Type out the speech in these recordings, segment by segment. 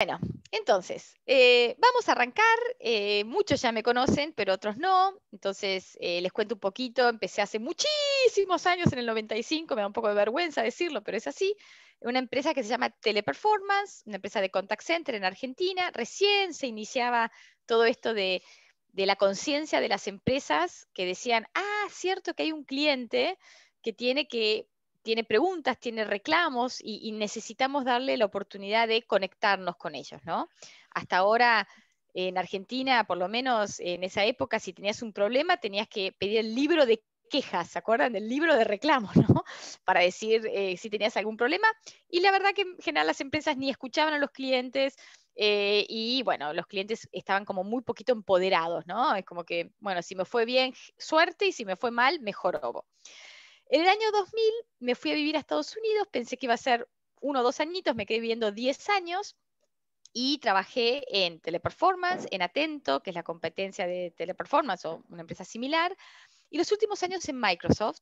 Bueno, entonces, eh, vamos a arrancar. Eh, muchos ya me conocen, pero otros no. Entonces, eh, les cuento un poquito. Empecé hace muchísimos años, en el 95, me da un poco de vergüenza decirlo, pero es así. Una empresa que se llama Teleperformance, una empresa de contact center en Argentina. Recién se iniciaba todo esto de, de la conciencia de las empresas que decían, ah, cierto que hay un cliente que tiene que tiene preguntas, tiene reclamos y, necesitamos darle la oportunidad de conectarnos con ellos, ¿no? Hasta ahora en Argentina, por lo menos en esa época, si tenías un problema, tenías que pedir el libro de quejas, ¿se acuerdan del libro de reclamos, ¿no? Para decir eh, si tenías algún problema. Y la verdad que en general las empresas ni escuchaban a los clientes eh, y bueno, los clientes estaban como muy poquito empoderados, ¿no? Es como que, bueno, si me fue bien, suerte, y si me fue mal, mejoró. En el año 2000 me fui a vivir a Estados Unidos, pensé que iba a ser uno o dos añitos, me quedé viviendo 10 años y trabajé en Teleperformance, en Atento, que es la competencia de Teleperformance o una empresa similar, y los últimos años en Microsoft.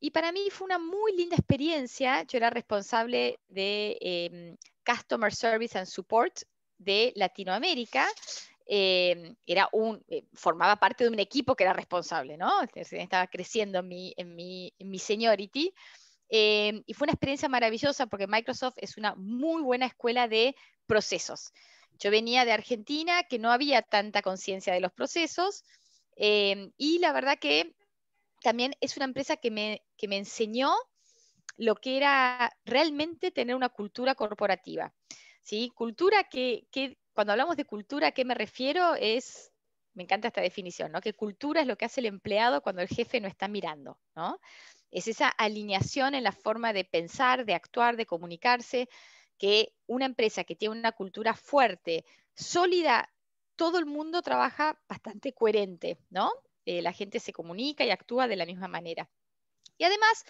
Y para mí fue una muy linda experiencia. Yo era responsable de em, Customer Service and Support de Latinoamérica Em, era un, eh, formaba parte de un equipo que era responsable, ¿no? Estaba creciendo en mi, en mi, mi seniority. Em, y fue una experiencia maravillosa porque Microsoft es una muy buena escuela de procesos. Yo venía de Argentina, que no había tanta conciencia de los procesos, em, y la verdad que también es una empresa que me, que me enseñó lo que era realmente tener una cultura corporativa. ¿sí? Cultura que, que cuando hablamos de cultura, ¿a qué me refiero? Es, me encanta esta definición, ¿no? Que cultura es lo que hace el empleado cuando el jefe no está mirando, ¿no? Es esa alineación en la forma de pensar, de actuar, de comunicarse, que una empresa que tiene una cultura fuerte, sólida, todo el mundo trabaja bastante coherente, ¿no? Eh, la gente se comunica y actúa de la misma manera. Y además,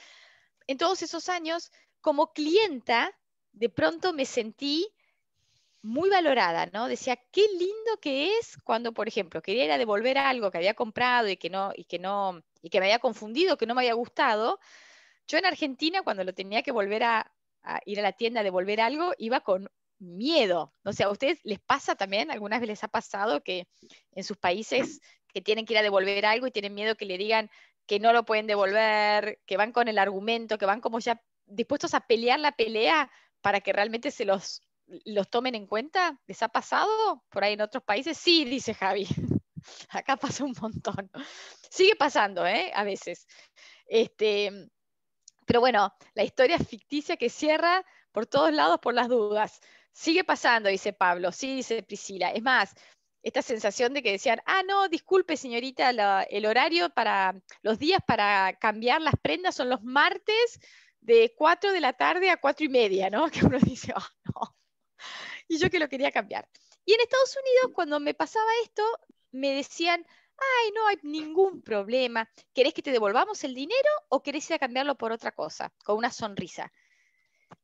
en todos esos años, como clienta, de pronto me sentí muy valorada, ¿no? Decía, qué lindo que es cuando, por ejemplo, quería ir a devolver algo que había comprado y que no, y que no, y que me había confundido, que no me había gustado. Yo en Argentina, cuando lo tenía que volver a, ir a la tienda a devolver algo, iba con miedo. O sea, ¿a ustedes les pasa también? ¿Algunas veces les ha pasado que en sus países que tienen que ir a devolver algo y tienen miedo que le digan que no lo pueden devolver, que van con el argumento, que van como ya dispuestos a pelear la pelea para que realmente se los los tomen en cuenta? ¿Les ha pasado por ahí en otros países? Sí, dice Javi. Acá pasa un montón. Sigue pasando, ¿eh? A veces. Este, pero bueno, la historia ficticia que cierra por todos lados por las dudas. Sigue pasando, dice Pablo. Sí, dice Priscila. Es más, esta sensación de que decían, ah, no, disculpe señorita, el horario para los días para cambiar las prendas son los martes de 4 de la tarde a 4 y media, ¿no? Que uno dice, oh, no, y yo que lo quería cambiar. Y en Estados Unidos, cuando me pasaba esto, me decían, ay, no hay ningún problema, ¿querés que te devolvamos el dinero o querés ir a cambiarlo por otra cosa? Con una sonrisa.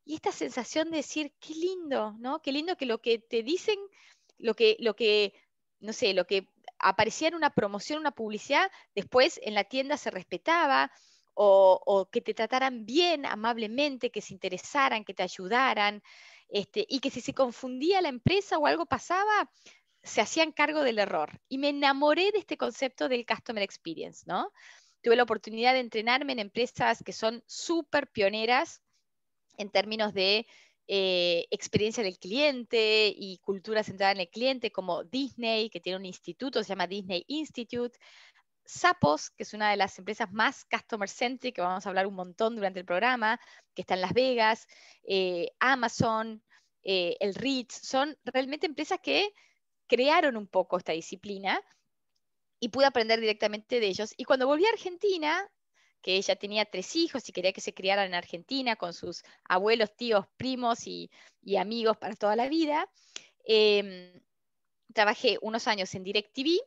Y esta sensación de decir, qué lindo, ¿no? Qué lindo que lo que te dicen, lo que, lo que, no sé, lo que aparecía en una promoción, una publicidad, después en la tienda se respetaba, o, que te trataran bien, amablemente, que se interesaran, que te ayudaran. Este, y que si se confundía la empresa o algo pasaba, se hacían cargo del error. Y me enamoré de este concepto del Customer Experience, ¿no? Tuve la oportunidad de entrenarme en empresas que son súper pioneras en términos de eh, experiencia del cliente y cultura centrada en el cliente, como Disney, que tiene un instituto, se llama Disney Institute, Sapos, que es una de las empresas más customer centric, que vamos a hablar un montón durante el programa, que está en Las Vegas, eh, Amazon, eh, el Ritz, son realmente empresas que crearon un poco esta disciplina y pude aprender directamente de ellos. Y cuando volví a Argentina, que ella tenía tres hijos y quería que se criaran en Argentina con sus abuelos, tíos, primos y, amigos para toda la vida, em, trabajé unos años en DirecTV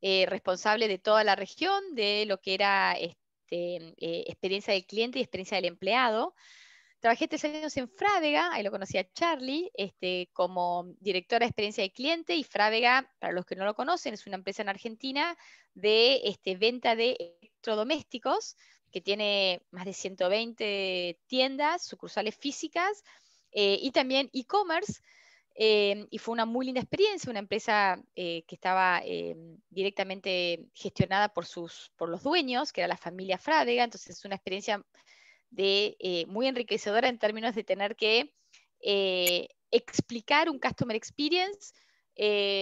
eh, responsable de toda la región, de lo que era este, eh, experiencia del cliente y experiencia del empleado. Trabajé tres años en Frávega, ahí lo conocía Charlie, este, como directora de experiencia del cliente y Frávega, para los que no lo conocen, es una empresa en Argentina de este, venta de electrodomésticos que tiene más de 120 tiendas, sucursales físicas eh, y también e-commerce eh, y fue una muy linda experiencia, una empresa que estaba directamente gestionada por, sus, por los dueños, que era la familia Frávega, entonces es una experiencia de, muy enriquecedora en términos de tener que explicar un customer experience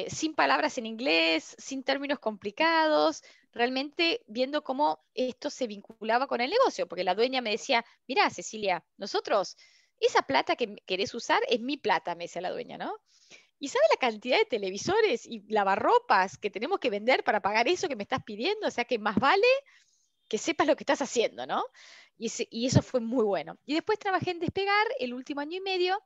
sin palabras en inglés, sin términos complicados, realmente viendo cómo esto se vinculaba con el negocio, porque la dueña me decía, mira, Cecilia, nosotros, esa plata que querés usar es mi plata, me decía la dueña, ¿no? ¿Y sabes la cantidad de televisores y lavarropas que tenemos que vender para pagar eso que me estás pidiendo? O sea que más vale que sepas lo que estás haciendo, ¿no? Y, y eso fue muy bueno. Y después trabajé en Despegar el último año y medio,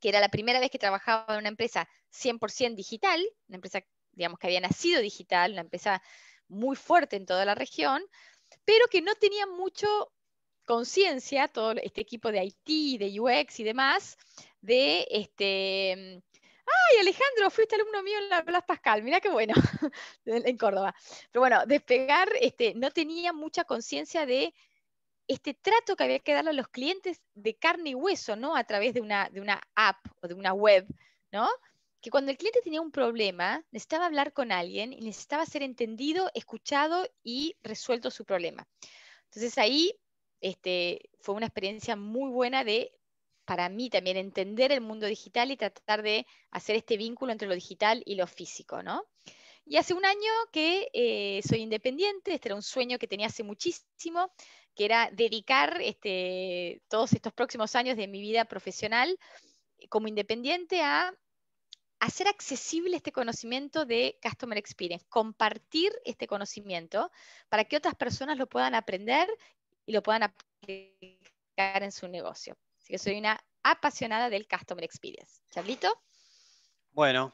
que era la primera vez que trabajaba en una empresa 100% digital, una empresa, digamos, que había nacido digital, una empresa muy fuerte en toda la región, pero que no tenía mucho conciencia, todo este equipo de IT, de UX y demás, de este... ¡Ay, Alejandro! Fuiste alumno mío en la Blas Pascal, mira qué bueno, en Córdoba. Pero bueno, despegar, este, no tenía mucha conciencia de este trato que había que darle a los clientes de carne y hueso, ¿no? A través de una, de una app o de una web, ¿no? que cuando el cliente tenía un problema, necesitaba hablar con alguien y necesitaba ser entendido, escuchado y resuelto su problema. Entonces ahí este, fue una experiencia muy buena de, para mí también, entender el mundo digital y tratar de hacer este vínculo entre lo digital y lo físico, ¿no? Y hace un año que eh, soy independiente, este era un sueño que tenía hace muchísimo, que era dedicar este, todos estos próximos años de mi vida profesional como independiente a hacer accesible este conocimiento de Customer Experience, compartir este conocimiento para que otras personas lo puedan aprender y lo puedan aplicar en su negocio. Así que soy una apasionada del Customer Experience. Charlito. Bueno,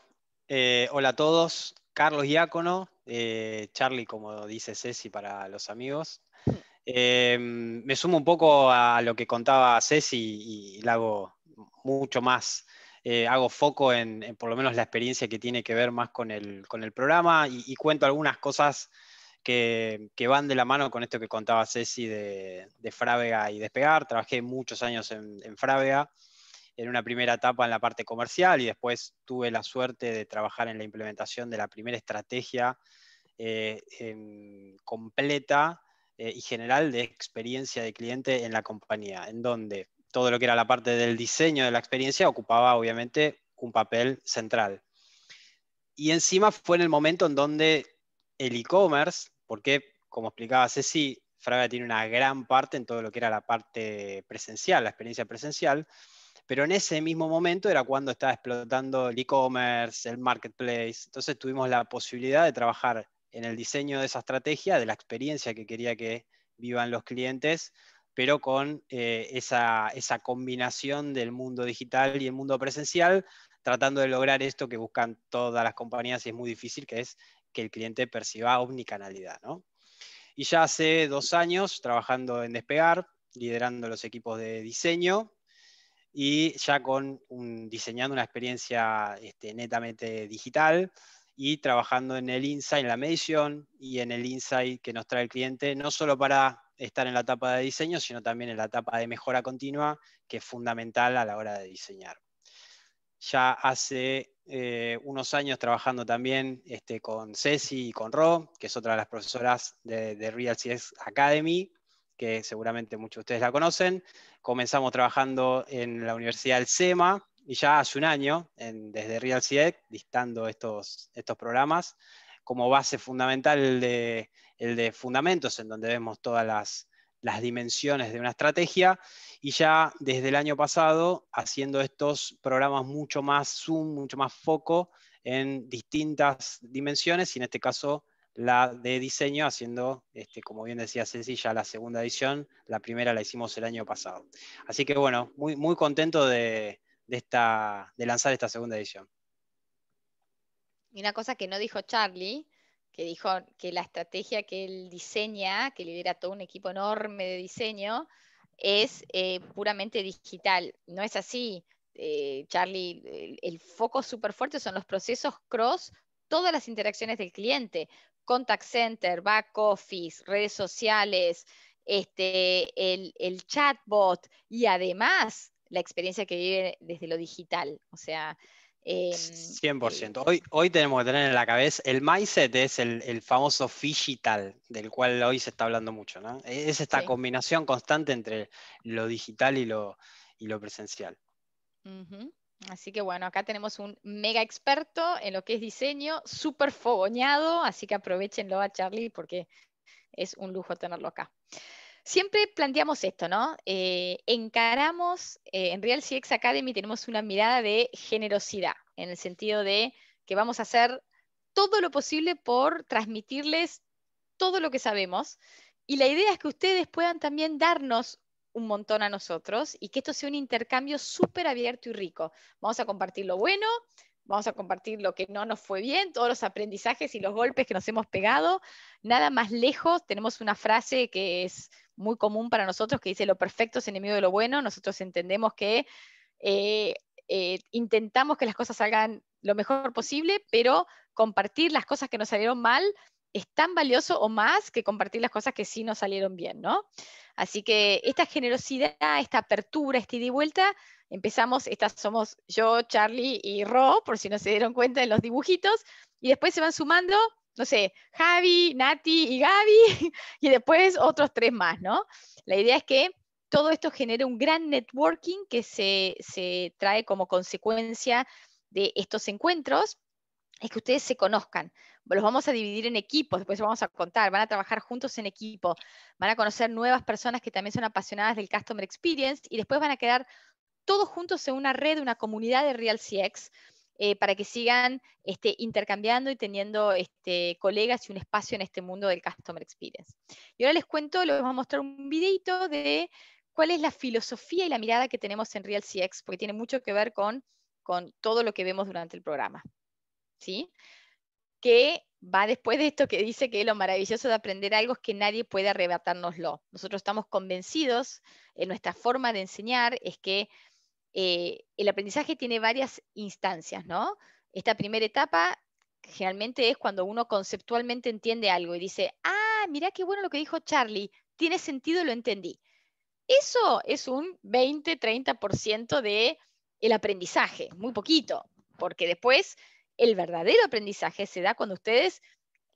eh, hola a todos. Carlos Diácono, eh, Charlie, como dice Ceci para los amigos. Eh, me sumo un poco a lo que contaba Ceci y, y hago mucho más hago foco en, por lo menos la experiencia que tiene que ver más con el, programa y, cuento algunas cosas que, van de la mano con esto que contaba Ceci de, de Frávega y Despegar. Trabajé muchos años en, en Frávega, en una primera etapa en la parte comercial y después tuve la suerte de trabajar en la implementación de la primera estrategia eh, completa eh, y general de experiencia de cliente en la compañía, en donde todo lo que era la parte del diseño de la experiencia ocupaba obviamente un papel central. Y encima fue en el momento en donde el e-commerce, porque como explicaba Ceci, Fraga tiene una gran parte en todo lo que era la parte presencial, la experiencia presencial, pero en ese mismo momento era cuando estaba explotando el e-commerce, el marketplace, entonces tuvimos la posibilidad de trabajar en el diseño de esa estrategia, de la experiencia que quería que vivan los clientes pero con eh, esa, combinación del mundo digital y el mundo presencial, tratando de lograr esto que buscan todas las compañías y es muy difícil, que es que el cliente perciba omnicanalidad. Y ya hace dos años trabajando en Despegar, liderando los equipos de diseño y ya con diseñando una experiencia este, netamente digital y trabajando en el insight, en la medición y en el insight que nos trae el cliente, no solo para estar en la etapa de diseño, sino también en la etapa de mejora continua, que es fundamental a la hora de diseñar. Ya hace eh, unos años trabajando también este, con Ceci y con Ro, que es otra de las profesoras de, de Real CS Academy, que seguramente muchos de ustedes la conocen. Comenzamos trabajando en la Universidad del SEMA y ya hace un año, desde Real CX, dictando estos, estos programas, como base fundamental el de fundamentos, en donde vemos todas las, dimensiones de una estrategia, y ya desde el año pasado haciendo estos programas mucho más zoom, mucho más foco en distintas dimensiones, y en este caso la de diseño, haciendo, este, como bien decía Ceci, ya la segunda edición, la primera la hicimos el año pasado. Así que bueno, muy, muy contento de, de, esta, de lanzar esta segunda edición. Y una cosa que no dijo Charlie, que dijo que la estrategia que él diseña, que lidera todo un equipo enorme de diseño, es eh, puramente digital. No es así, eh, Charlie. El, foco súper fuerte son los procesos cross, todas las interacciones del cliente, contact center, back office, redes sociales, este, el, el chatbot y además la experiencia que vive desde lo digital. O sea, 100%. Em, hoy, hoy tenemos que tener en la cabeza, el mindset es el, famoso digital, del cual hoy se está hablando mucho, ¿no? E, es esta combinación constante entre lo digital y lo, lo presencial. Así que bueno, acá tenemos un mega experto en lo que es diseño, súper fogoñado, así que aprovechenlo a Charlie porque es un lujo tenerlo acá. Siempre planteamos esto, ¿no? Eh, encaramos, eh, en Real CX Academy tenemos una mirada de generosidad, en el sentido de que vamos a hacer todo lo posible por transmitirles todo lo que sabemos. Y la idea es que ustedes puedan también darnos un montón a nosotros y que esto sea un intercambio súper abierto y rico. Vamos a compartir lo bueno, vamos a compartir lo que no nos fue bien, todos los aprendizajes y los golpes que nos hemos pegado. Nada más lejos, tenemos una frase que es muy común para nosotros que dice lo perfecto es enemigo de lo bueno. Nosotros entendemos que eh, eh, intentamos que las cosas salgan lo mejor posible, pero compartir las cosas que nos salieron mal es tan valioso o más que compartir las cosas que sí nos salieron bien, ¿no? Así que esta generosidad, esta apertura, esta ida y vuelta, empezamos, estas somos yo, Charlie y Ro, por si no se dieron cuenta en los dibujitos, y después se van sumando, no sé, Javi, Nati y Gaby, y después otros tres más, ¿no? La idea es que todo esto genere un gran networking que se, se trae como consecuencia de estos encuentros, es que ustedes se conozcan los vamos a dividir en equipos, después vamos a contar, van a trabajar juntos en equipo, van a conocer nuevas personas que también son apasionadas del Customer Experience y después van a quedar todos juntos en una red, una comunidad de Real CX, eh, para que sigan este, intercambiando y teniendo este, colegas y un espacio en este mundo del Customer Experience. Y ahora les cuento, les voy a mostrar un videito de cuál es la filosofía y la mirada que tenemos en Real CX, porque tiene mucho que ver con, con todo lo que vemos durante el programa. ¿Sí? que va después de esto que dice que lo maravilloso de aprender algo es que nadie puede arrebatárnoslo. Nosotros estamos convencidos en nuestra forma de enseñar es que eh, el aprendizaje tiene varias instancias, ¿no? Esta primera etapa generalmente es cuando uno conceptualmente entiende algo y dice, ah, mira qué bueno lo que dijo Charlie, tiene sentido, lo entendí. Eso es un 20-30% de el aprendizaje, muy poquito, porque después el verdadero aprendizaje se da cuando ustedes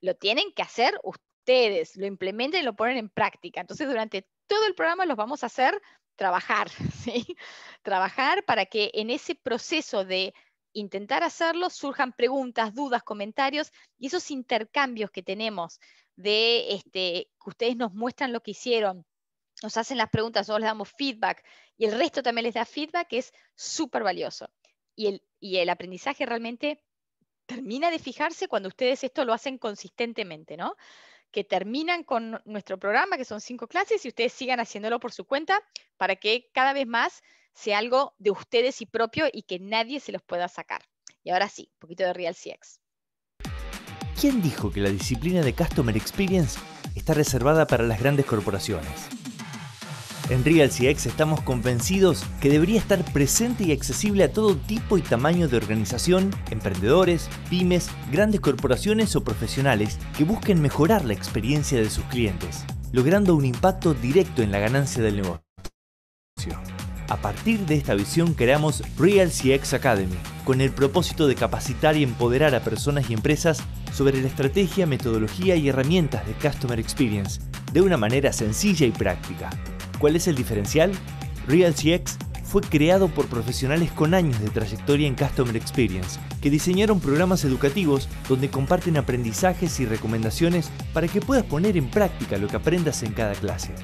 lo tienen que hacer ustedes, lo implementen lo ponen en práctica. Entonces, durante todo el programa los vamos a hacer trabajar, ¿sí? Trabajar para que en ese proceso de intentar hacerlo surjan preguntas, dudas, comentarios y esos intercambios que tenemos de este, que ustedes nos muestran lo que hicieron, nos hacen las preguntas, nosotros les damos feedback y el resto también les da feedback, es súper valioso. Y el, y el aprendizaje realmente termina de fijarse cuando ustedes esto lo hacen consistentemente, ¿no? Que terminan con nuestro programa, que son cinco clases, y ustedes sigan haciéndolo por su cuenta para que cada vez más sea algo de ustedes y propio y que nadie se los pueda sacar. Y ahora sí, un poquito de Real CX. ¿Quién dijo que la disciplina de Customer Experience está reservada para las grandes corporaciones? En RealCX estamos convencidos que debería estar presente y accesible a todo tipo y tamaño de organización, emprendedores, pymes, grandes corporaciones o profesionales que busquen mejorar la experiencia de sus clientes, logrando un impacto directo en la ganancia del negocio. A partir de esta visión creamos RealCX Academy, con el propósito de capacitar y empoderar a personas y empresas sobre la estrategia, metodología y herramientas de Customer Experience de una manera sencilla y práctica ¿Cuál es el diferencial? RealCX fue creado por profesionales con años de trayectoria en Customer Experience, que diseñaron programas educativos donde comparten aprendizajes y recomendaciones para que puedas poner en práctica lo que aprendas en cada clase.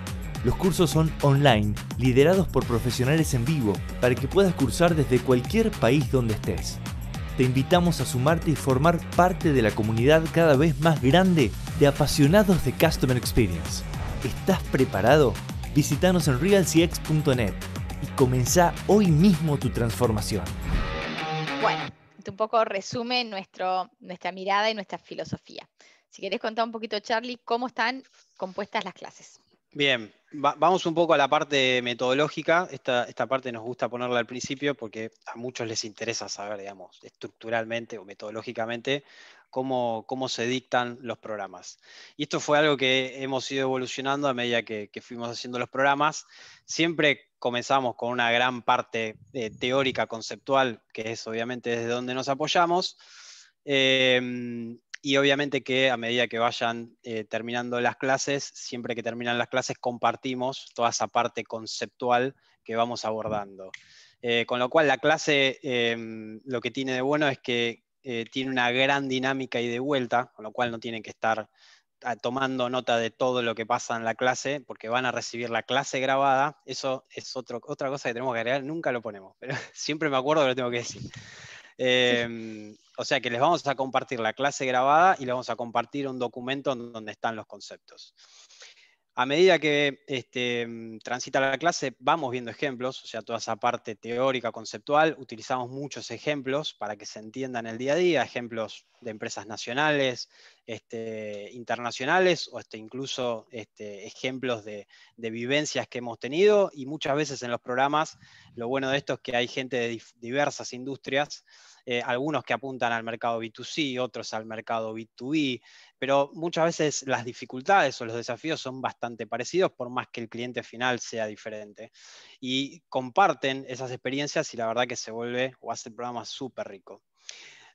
Los cursos son online, liderados por profesionales en vivo, para que puedas cursar desde cualquier país donde estés. Te invitamos a sumarte y formar parte de la comunidad cada vez más grande de apasionados de Customer Experience. ¿Estás preparado? Visítanos en realcx.net y comenzá hoy mismo tu transformación. Bueno, un poco resume nuestro, nuestra mirada y nuestra filosofía. Si querés contar un poquito, Charlie, cómo están compuestas las clases. Bien, vamos un poco a la parte metodológica. Esta, esta, parte nos gusta ponerla al principio porque a muchos les interesa saber, digamos, estructuralmente o metodológicamente cómo, cómo se dictan los programas. Y esto fue algo que hemos ido evolucionando a medida que, fuimos haciendo los programas, siempre comenzamos con una gran parte eh, teórica, conceptual, que es obviamente desde donde nos apoyamos. Em, y obviamente que a medida que vayan eh, terminando las clases, siempre que terminan las clases, compartimos toda esa parte conceptual que vamos abordando. Eh, con lo cual la clase em, lo que tiene de bueno es que tiene una gran dinámica y de vuelta, con lo cual no tienen que estar tomando nota de todo lo que pasa en la clase, porque van a recibir la clase grabada. Eso es otra cosa que tenemos que agregar, nunca lo ponemos, pero siempre me acuerdo que lo tengo que decir. Em, o sea que les vamos a compartir la clase grabada y les vamos a compartir un documento donde están los conceptos. A medida que este, mm, transita la clase, vamos viendo ejemplos, o sea, toda esa parte teórica, conceptual, utilizamos muchos ejemplos para que se entiendan el día a día, ejemplos de empresas nacionales, este, internacionales o este, incluso este, ejemplos de, vivencias que hemos tenido y muchas veces en los programas, lo bueno de esto es que hay gente de diversas industrias eh, algunos que apuntan al mercado B2C, otros al mercado B2B, pero muchas veces las dificultades o los desafíos son bastante parecidos por más que el cliente final sea diferente. Y comparten esas experiencias y la verdad que se vuelve o hace el programa súper rico.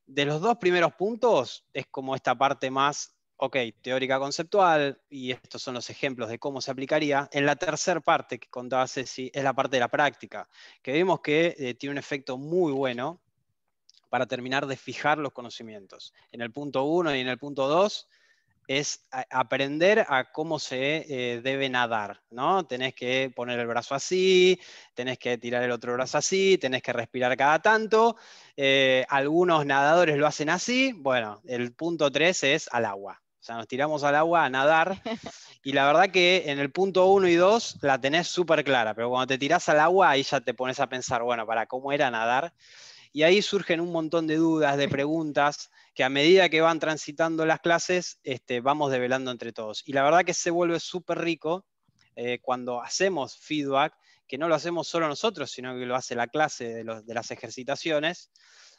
De los dos primeros puntos es como esta parte más ok, teórica conceptual, y estos son los ejemplos de cómo se aplicaría. En la tercera parte que contaba Ceci es la parte de la práctica, que vemos que eh, tiene un efecto muy bueno para terminar de fijar los conocimientos. En el punto 1 y en el punto 2 es aprender a cómo se eh, debe nadar, ¿no? Tenés que poner el brazo así, tenés que tirar el otro brazo así, tenés que respirar cada tanto. Eh, algunos nadadores lo hacen así. Bueno, el punto 3 es al agua. O sea, nos tiramos al agua a nadar. Y la verdad que en el punto 1 y 2 la tenés súper clara, pero cuando te tirás al agua, ahí ya te pones a pensar, bueno, para cómo era nadar. Y ahí surgen un montón de dudas, de preguntas, que a medida que van transitando las clases, este, vamos develando entre todos. Y la verdad que se vuelve súper rico eh, cuando hacemos feedback, que no lo hacemos solo nosotros, sino que lo hace la clase de, las ejercitaciones,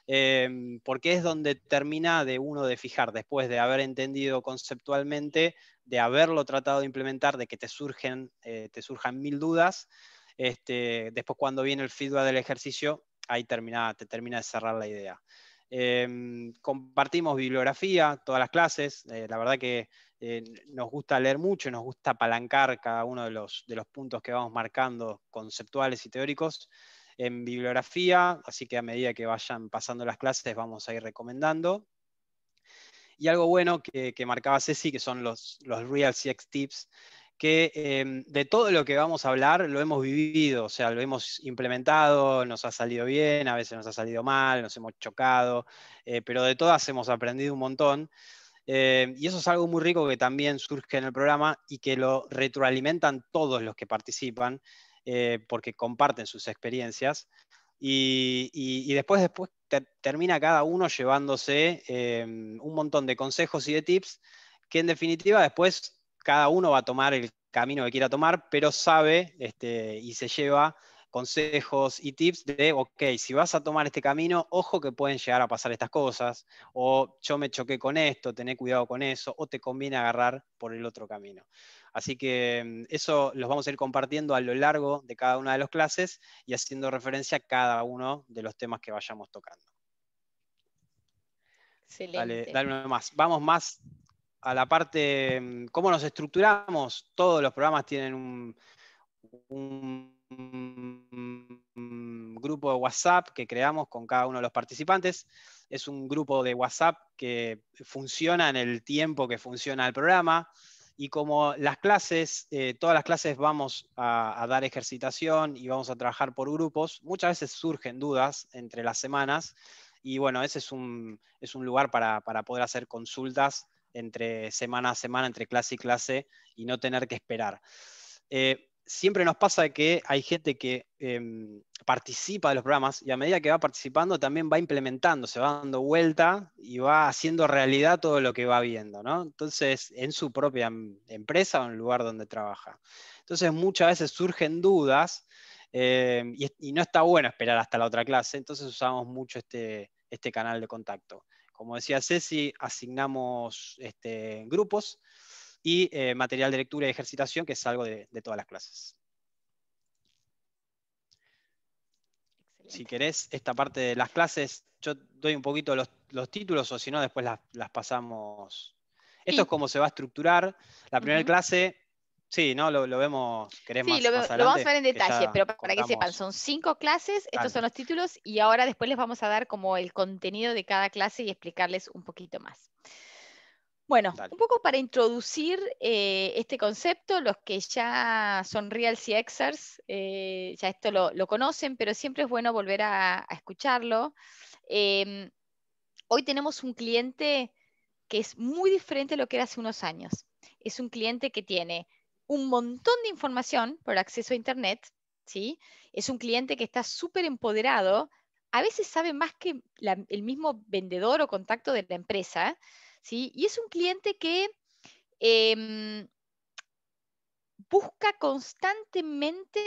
em, porque es donde termina de uno de fijar, después de haber entendido conceptualmente, de haberlo tratado de implementar, de que te surgen, eh, te surjan mil dudas. Este, después cuando viene el feedback del ejercicio, ahí termina, te termina de cerrar la idea. Em, compartimos bibliografía, todas las clases, eh, la verdad que eh, nos gusta leer mucho, nos gusta apalancar cada uno de los, de los puntos que vamos marcando, conceptuales y teóricos, en bibliografía, así que a medida que vayan pasando las clases vamos a ir recomendando. Y algo bueno que, marcaba Ceci, que son los, los Real CX Tips, que em, de todo lo que vamos a hablar lo hemos vivido, o sea, lo hemos implementado, nos ha salido bien, a veces nos ha salido mal, nos hemos chocado, eh, pero de todas hemos aprendido un montón. Eh, y eso es algo muy rico que también surge en el programa y que lo retroalimentan todos los que participan, eh, porque comparten sus experiencias. Y, después, después termina cada uno llevándose em, un montón de consejos y de tips que en definitiva después cada uno va a tomar el camino que quiera tomar, pero sabe este, y se lleva consejos y tips de, ok, si vas a tomar este camino, ojo que pueden llegar a pasar estas cosas, o yo me choqué con esto, tené cuidado con eso, o te conviene agarrar por el otro camino. Así que mm, eso los vamos a ir compartiendo a lo largo de cada una de las clases y haciendo referencia a cada uno de los temas que vayamos tocando. Excelente. Dale, dale uno más. Vamos más a la parte, mm, cómo nos estructuramos, todos los programas tienen un, grupo de WhatsApp que creamos con cada uno de los participantes. Es un grupo de WhatsApp que funciona en el tiempo que funciona el programa. Y como las clases, eh, todas las clases vamos a, dar ejercitación y vamos a trabajar por grupos, muchas veces surgen dudas entre las semanas. Y bueno, ese es un, es un lugar para, para poder hacer consultas entre semana a semana, entre clase y clase, y no tener que esperar. Eh, siempre nos pasa que hay gente que em, participa de los programas y a medida que va participando también va implementando, se va dando vuelta y va haciendo realidad todo lo que va viendo, ¿no? Entonces, en su propia em, empresa o en el lugar donde trabaja. Entonces, muchas veces surgen dudas em, y, no está bueno esperar hasta la otra clase, entonces usamos mucho este, este canal de contacto. Como decía Ceci, asignamos este, grupos y eh, material de lectura y ejercitación, que es algo de, todas las clases. si querés, esta parte de las clases, yo doy un poquito los, títulos o si no, después las, pasamos. Esto es cómo se va a estructurar. La primera clase, sí, ¿no? Lo, vemos, querés sí, lo, lo, vamos a ver en detalle, pero para que sepan, son cinco clases, estos son los títulos y ahora después les vamos a dar como el contenido de cada clase y explicarles un poquito más. Bueno, un poco para introducir eh, este concepto, los que ya son Real CXers, eh, ya esto lo, conocen, pero siempre es bueno volver a, escucharlo. Em, hoy tenemos un cliente que es muy diferente a lo que era hace unos años. Es un cliente que tiene un montón de información por acceso a Internet, ¿sí? Es un cliente que está súper empoderado, a veces sabe más que el mismo vendedor o contacto de la empresa, y es un cliente que em, busca constantemente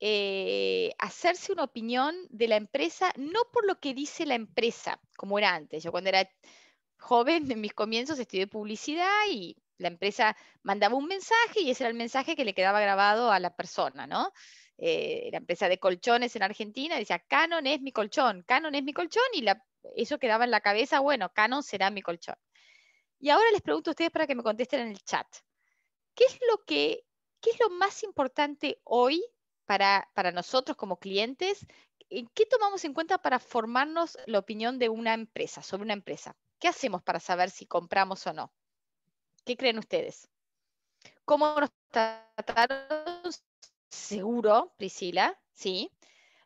eh, hacerse una opinión de la empresa, no por lo que dice la empresa, como era antes. Yo cuando era joven, en mis comienzos, estudié publicidad y la empresa mandaba un mensaje y ese era el mensaje que le quedaba grabado a la persona, ¿no? Eh, la empresa de colchones en Argentina decía, Canon es mi colchón, Canon es mi colchón, y eso quedaba en la cabeza, bueno, Canon será mi colchón. Y ahora les pregunto a ustedes para que me contesten en el chat. ¿Qué es lo, que, qué es lo más importante hoy para, para nosotros como clientes? ¿Qué tomamos en cuenta para formarnos la opinión de una empresa, sobre una empresa? ¿Qué hacemos para saber si compramos o no? ¿Qué creen ustedes? ¿Cómo nos trataron? Seguro, Priscila, ¿sí?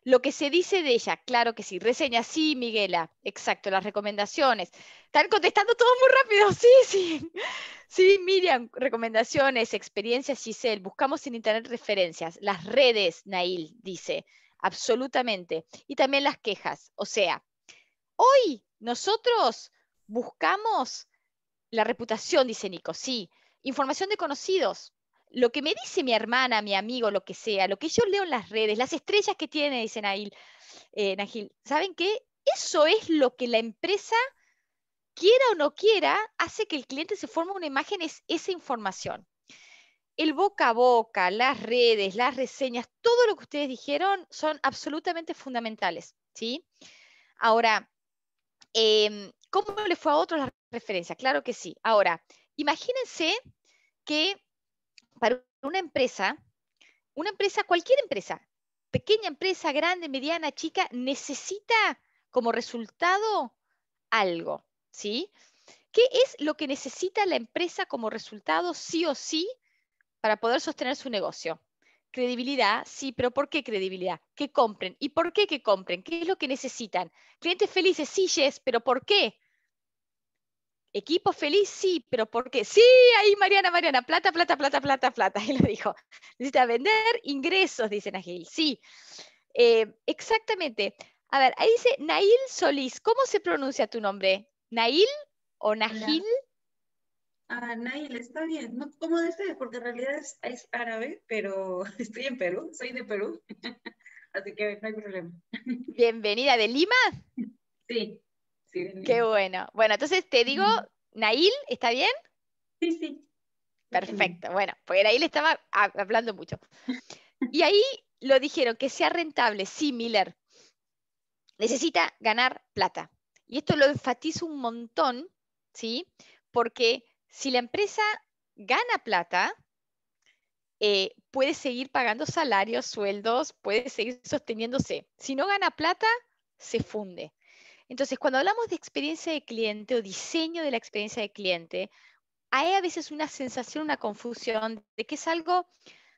Lo que se dice de ella, claro que sí. Reseña, sí, Miguela. Exacto, las recomendaciones. Están contestando todo muy rápido, sí, sí. Sí, Miriam, recomendaciones, experiencias, Giselle. Buscamos en Internet referencias. Las redes, Nail dice. Absolutamente. Y también las quejas. O sea, hoy nosotros buscamos la reputación, dice Nico, sí. Información de conocidos, lo que me dice mi hermana, mi amigo, lo que sea, lo que yo leo en las redes, las estrellas que tiene, dice Nail, eh, ¿saben qué? Eso es lo que la empresa, quiera o no quiera, hace que el cliente se forme una imagen, es esa información. El boca a boca, las redes, las reseñas, todo lo que ustedes dijeron son absolutamente fundamentales, ¿sí? Ahora, em, ¿cómo le fue a otros la referencia? Claro que sí. Ahora, imagínense que para una empresa, una empresa, cualquier empresa, pequeña empresa, grande, mediana, chica, necesita como resultado algo, ¿sí? ¿Qué es lo que necesita la empresa como resultado sí o sí para poder sostener su negocio? Credibilidad, sí, pero ¿por qué credibilidad? Que compren. ¿Y por qué que compren? ¿Qué es lo que necesitan? Clientes felices, sí, yes, pero ¿por qué? Equipo feliz, sí, pero ¿por qué? Sí, ahí Mariana, Mariana, plata, plata, plata, plata, plata. Él lo dijo. Necesita vender ingresos, dice Nagil. Sí, eh, exactamente. A ver, ahí dice Nail Solís. ¿Cómo se pronuncia tu nombre? ¿Nail o Nahil? Ah, Nail, está bien. No, ¿Cómo desees? Porque en realidad es, es, árabe, pero estoy en Perú, soy de Perú. Así que no hay problema. Bienvenida de Lima. Sí. Qué bueno. Bueno, entonces te digo, Nail, ¿está bien? Sí, sí. Perfecto. Bueno, porque Nail estaba hablando mucho. Y ahí lo dijeron, que sea rentable. Sí, Miller. Necesita ganar plata. Y esto lo enfatizo un montón, ¿sí? Porque si la empresa gana plata, eh, puede seguir pagando salarios, sueldos, puede seguir sosteniéndose. Si no gana plata, se funde. Entonces, cuando hablamos de experiencia de cliente o diseño de la experiencia de cliente, hay a veces una sensación, una confusión de que es algo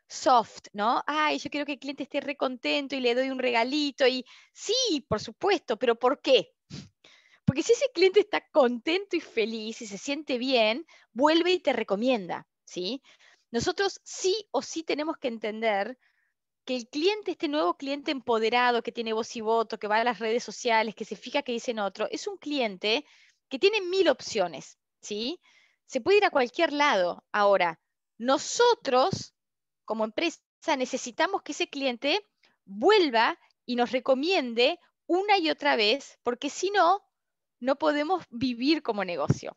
soft, ¿no? Ay, yo quiero que el cliente esté recontento y le doy un regalito y sí, por supuesto, pero ¿por qué? Porque si ese cliente está contento y feliz y se siente bien, vuelve y te recomienda, ¿sí? Nosotros sí o sí tenemos que entender que el cliente, este nuevo cliente empoderado que tiene voz y voto, que va a las redes sociales, que se fija que dicen otro, es un cliente que tiene mil opciones, ¿sí? Se puede ir a cualquier lado. Ahora, nosotros, como empresa, necesitamos que ese cliente vuelva y nos recomiende una y otra vez, porque si no, no podemos vivir como negocio.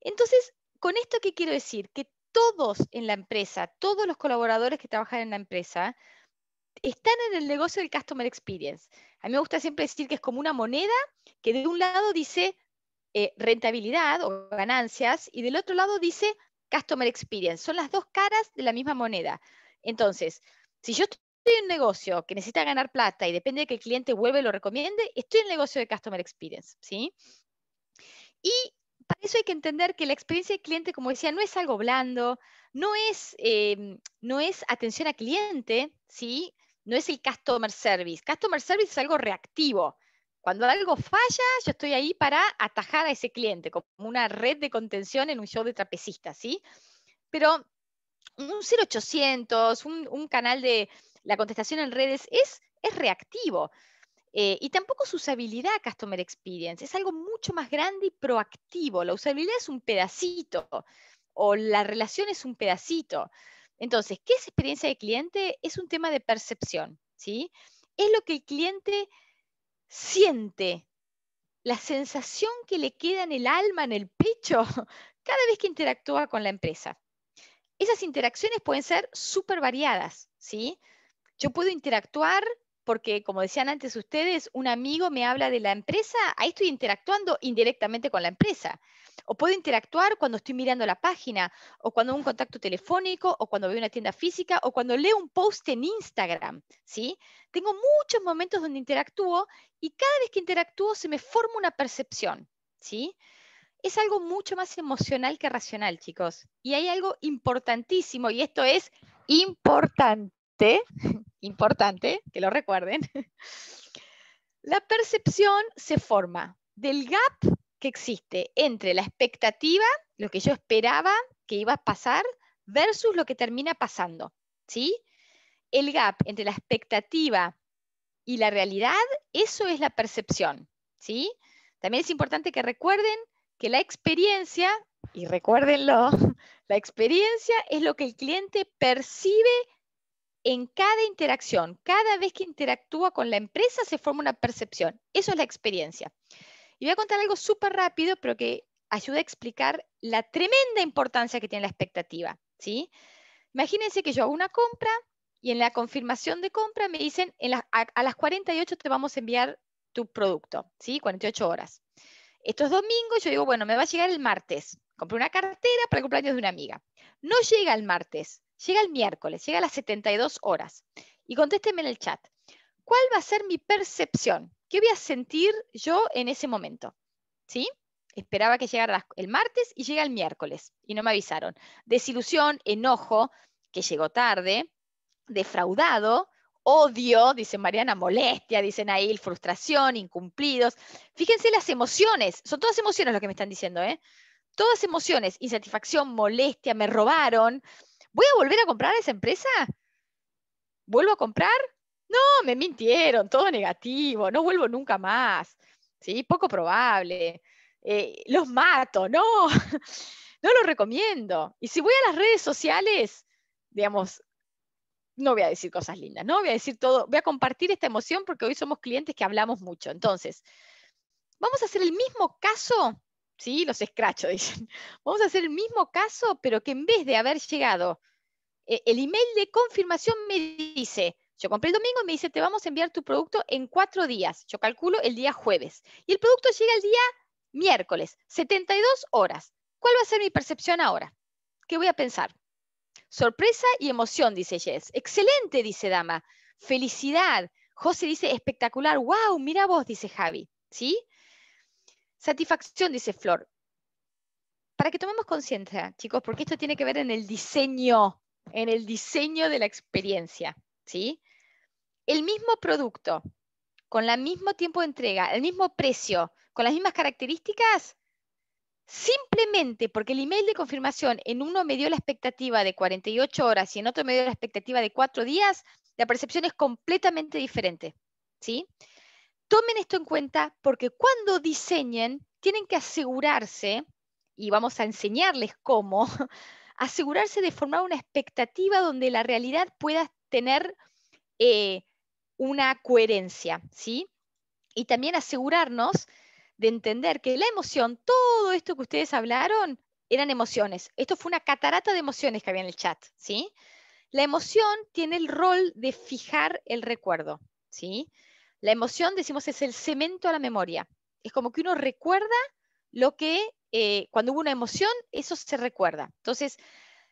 Entonces, con esto, ¿qué quiero decir? Que todos en la empresa, todos los colaboradores que trabajan en la empresa, están en el negocio del Customer Experience. A mí me gusta siempre decir que es como una moneda que de un lado dice eh, rentabilidad o ganancias y del otro lado dice Customer Experience. Son las dos caras de la misma moneda. Entonces, si yo estoy en un negocio que necesita ganar plata y depende de que el cliente vuelva y lo recomiende, estoy en el negocio de Customer Experience, ¿sí? Y para eso hay que entender que la experiencia del cliente, como decía, no es algo blando, no es, em, no es atención a cliente, ¿sí? No es el customer service. Customer service es algo reactivo. Cuando algo falla, yo estoy ahí para atajar a ese cliente, como una red de contención en un show de trapecistas, ¿sí? Pero un 0800, un, canal de la contestación en redes es, es reactivo. Eh, y tampoco su usabilidad Customer Experience, es algo mucho más grande y proactivo. La usabilidad es un pedacito o la relación es un pedacito. Entonces, ¿qué es experiencia de cliente? Es un tema de percepción, ¿sí? Es lo que el cliente siente, la sensación que le queda en el alma, en el pecho, cada vez que interactúa con la empresa. Esas interacciones pueden ser súper variadas, ¿sí? Yo puedo interactuar porque, como decían antes ustedes, un amigo me habla de la empresa, ahí estoy interactuando indirectamente con la empresa. O puedo interactuar cuando estoy mirando la página, o cuando un contacto telefónico, o cuando veo una tienda física, o cuando leo un post en Instagram, ¿sí? Tengo muchos momentos donde interactúo y cada vez que interactúo se me forma una percepción, ¿sí? Es algo mucho más emocional que racional, chicos. Y hay algo importantísimo, y esto es importante importante, que lo recuerden, la percepción se forma del gap que existe entre la expectativa, lo que yo esperaba que iba a pasar, versus lo que termina pasando. ¿sí? El gap entre la expectativa y la realidad, eso es la percepción. ¿sí? También es importante que recuerden que la experiencia, y recuérdenlo, la experiencia es lo que el cliente percibe en cada interacción, cada vez que interactúa con la empresa se forma una percepción. Eso es la experiencia. Y voy a contar algo súper rápido, pero que ayuda a explicar la tremenda importancia que tiene la expectativa. ¿sí? Imagínense que yo hago una compra y en la confirmación de compra me dicen a, las 48 te vamos a enviar tu producto, ¿sí? 48 horas. Esto es domingo, yo digo, bueno, me va a llegar el martes. Compré una cartera para el cumpleaños de una amiga. No llega el martes. Llega el miércoles, llega a las 72 horas. Y contésteme en el chat. ¿Cuál va a ser mi percepción? ¿Qué voy a sentir yo en ese momento? ¿Sí? Esperaba que llegara el martes y llega el miércoles y no me avisaron. Desilusión, enojo, que llegó tarde, defraudado, odio, dice Mariana, molestia, dicen ahí, frustración, incumplidos. Fíjense las emociones, son todas emociones lo que me están diciendo, ¿eh? Todas emociones, insatisfacción, molestia, me robaron, ¿Voy a volver a comprar a esa empresa? ¿Vuelvo a comprar? No, me mintieron, todo negativo, no vuelvo nunca más. ¿Sí? Poco probable. Eh, los mato, no, no lo recomiendo. Y si voy a las redes sociales, digamos, no voy a decir cosas lindas, no voy a decir todo, voy a compartir esta emoción porque hoy somos clientes que hablamos mucho. Entonces, vamos a hacer el mismo caso ¿sí? Los escracho, dicen. Vamos a hacer el mismo caso, pero que en vez de haber llegado eh, el email de confirmación me dice, yo compré el domingo y me dice, te vamos a enviar tu producto en cuatro días. Yo calculo el día jueves. Y el producto llega el día miércoles, 72 horas. ¿Cuál va a ser mi percepción ahora? ¿Qué voy a pensar? Sorpresa y emoción, dice Jess. Excelente, dice Dama. Felicidad. José dice espectacular. Wow, mira vos, dice Javi. ¿Sí? Satisfacción, dice Flor. Para que tomemos conciencia, chicos, porque esto tiene que ver en el diseño, en el diseño de la experiencia, ¿sí? El mismo producto, con el mismo tiempo de entrega, el mismo precio, con las mismas características, simplemente porque el email de confirmación en uno me dio la expectativa de 48 horas y en otro me dio la expectativa de 4 días, la percepción es completamente diferente, ¿sí? Tomen esto en cuenta porque cuando diseñen tienen que asegurarse, y vamos a enseñarles cómo, asegurarse de formar una expectativa donde la realidad pueda tener eh, una coherencia, ¿sí? Y también asegurarnos de entender que la emoción, todo esto que ustedes hablaron, eran emociones. Esto fue una catarata de emociones que había en el chat, ¿sí? La emoción tiene el rol de fijar el recuerdo, ¿sí? La emoción, decimos, es el cemento a la memoria. Es como que uno recuerda lo que, eh, cuando hubo una emoción, eso se recuerda. Entonces,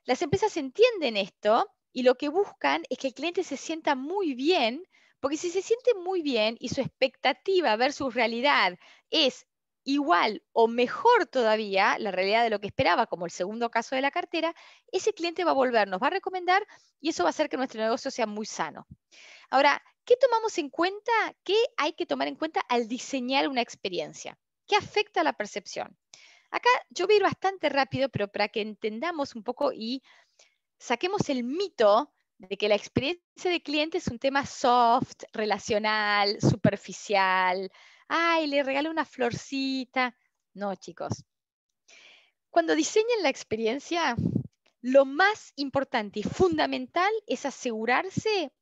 las empresas entienden esto y lo que buscan es que el cliente se sienta muy bien, porque si se siente muy bien y su expectativa versus realidad es igual o mejor todavía la realidad de lo que esperaba, como el segundo caso de la cartera, ese cliente va a volver, nos va a recomendar y eso va a hacer que nuestro negocio sea muy sano. Ahora, ¿qué tomamos en cuenta? ¿Qué hay que tomar en cuenta al diseñar una experiencia? ¿Qué afecta a la percepción? Acá yo voy a ir bastante rápido, pero para que entendamos un poco y saquemos el mito de que la experiencia de cliente es un tema soft, relacional, superficial, ay, le regalo una florcita. No, chicos. Cuando diseñan la experiencia, lo más importante y fundamental es asegurarse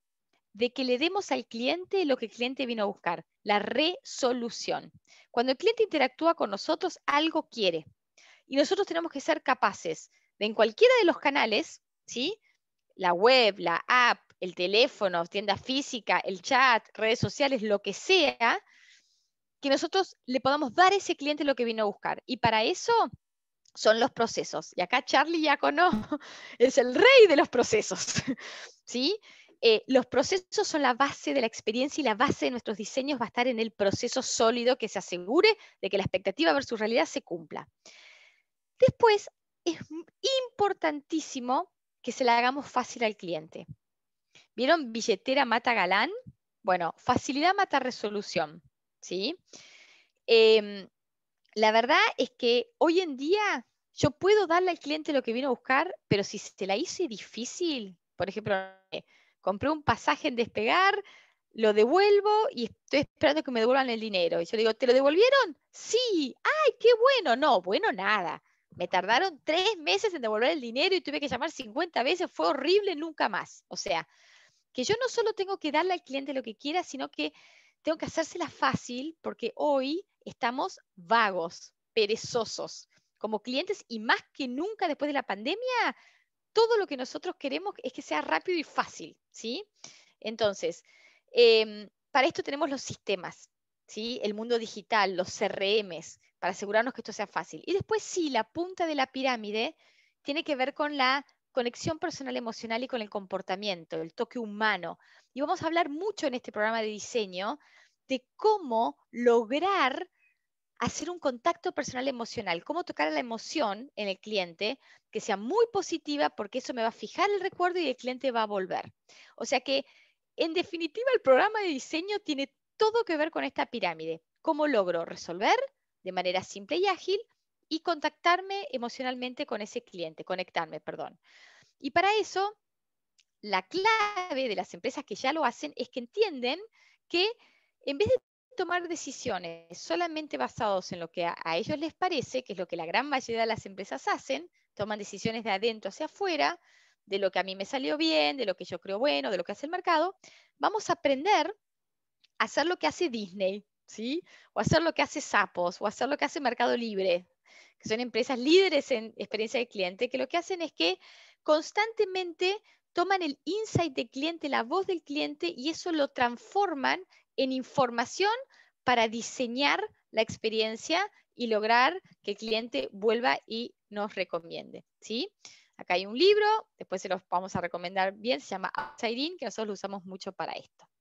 de que le demos al cliente lo que el cliente vino a buscar, la resolución. Cuando el cliente interactúa con nosotros, algo quiere. Y nosotros tenemos que ser capaces de en cualquiera de los canales, ¿sí? La web, la app, el teléfono, tienda física, el chat, redes sociales, lo que sea, que nosotros le podamos dar a ese cliente lo que vino a buscar. Y para eso son los procesos. Y acá Charlie Yacono es el rey de los procesos. ¿Sí? Eh, los procesos son la base de la experiencia y la base de nuestros diseños va a estar en el proceso sólido que se asegure de que la expectativa versus realidad se cumpla. Después, es importantísimo que se la hagamos fácil al cliente. ¿Vieron billetera mata galán? Bueno, facilidad mata resolución. ¿sí? Em, la verdad es que hoy en día yo puedo darle al cliente lo que vino a buscar, pero si se la hice difícil, por ejemplo, eh, compré un pasaje en despegar, lo devuelvo y estoy esperando que me devuelvan el dinero. Y yo digo, ¿te lo devolvieron? Sí, ay, qué bueno. No, bueno, nada. Me tardaron tres meses en devolver el dinero y tuve que llamar 50 veces, fue horrible, nunca más. O sea, que yo no solo tengo que darle al cliente lo que quiera, sino que tengo que hacérsela fácil porque hoy estamos vagos, perezosos como clientes y más que nunca después de la pandemia, todo lo que nosotros queremos es que sea rápido y fácil, ¿sí? Entonces, em, para esto tenemos los sistemas, ¿sí? El mundo digital, los CRMs, para asegurarnos que esto sea fácil. Y después sí, la punta de la pirámide tiene que ver con la conexión personal emocional y con el comportamiento, el toque humano. Y vamos a hablar mucho en este programa de diseño de cómo lograr hacer un contacto personal emocional, cómo tocar a la emoción en el cliente que sea muy positiva porque eso me va a fijar el recuerdo y el cliente va a volver. O sea que, en definitiva, el programa de diseño tiene todo que ver con esta pirámide. ¿Cómo logro resolver de manera simple y ágil y contactarme emocionalmente con ese cliente, conectarme, perdón. Y para eso, la clave de las empresas que ya lo hacen es que entienden que en vez de tomar decisiones solamente basados en lo que a, ellos les parece, que es lo que la gran mayoría de las empresas hacen, toman decisiones de adentro hacia afuera, de lo que a mí me salió bien, de lo que yo creo bueno, de lo que hace el mercado, vamos a aprender a hacer lo que hace Disney, ¿sí? O hacer lo que hace Sapos, o hacer lo que hace Mercado Libre, que son empresas líderes en experiencia de cliente, que lo que hacen es que constantemente toman el insight del cliente, la voz del cliente, y eso lo transforman en información para diseñar la experiencia y lograr que el cliente vuelva y nos recomiende, ¿sí? Acá hay un libro, después se los vamos a recomendar bien, se llama Outside In, que nosotros lo usamos mucho para esto.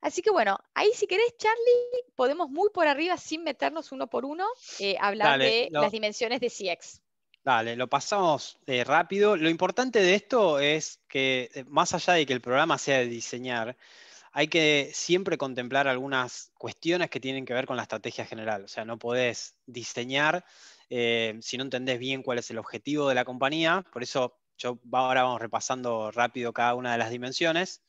Así que bueno, ahí si querés, Charlie, podemos muy por arriba, sin meternos uno por uno, eh, hablar de las dimensiones de CX. Dale, lo pasamos eh, rápido. Lo importante de esto es que, eh, más allá de que el programa sea de diseñar, hay que siempre contemplar algunas cuestiones que tienen que ver con la estrategia general. O sea, no podés diseñar si no entendés bien cuál es el objetivo de la compañía. Por eso yo ahora vamos repasando rápido cada una de las dimensiones.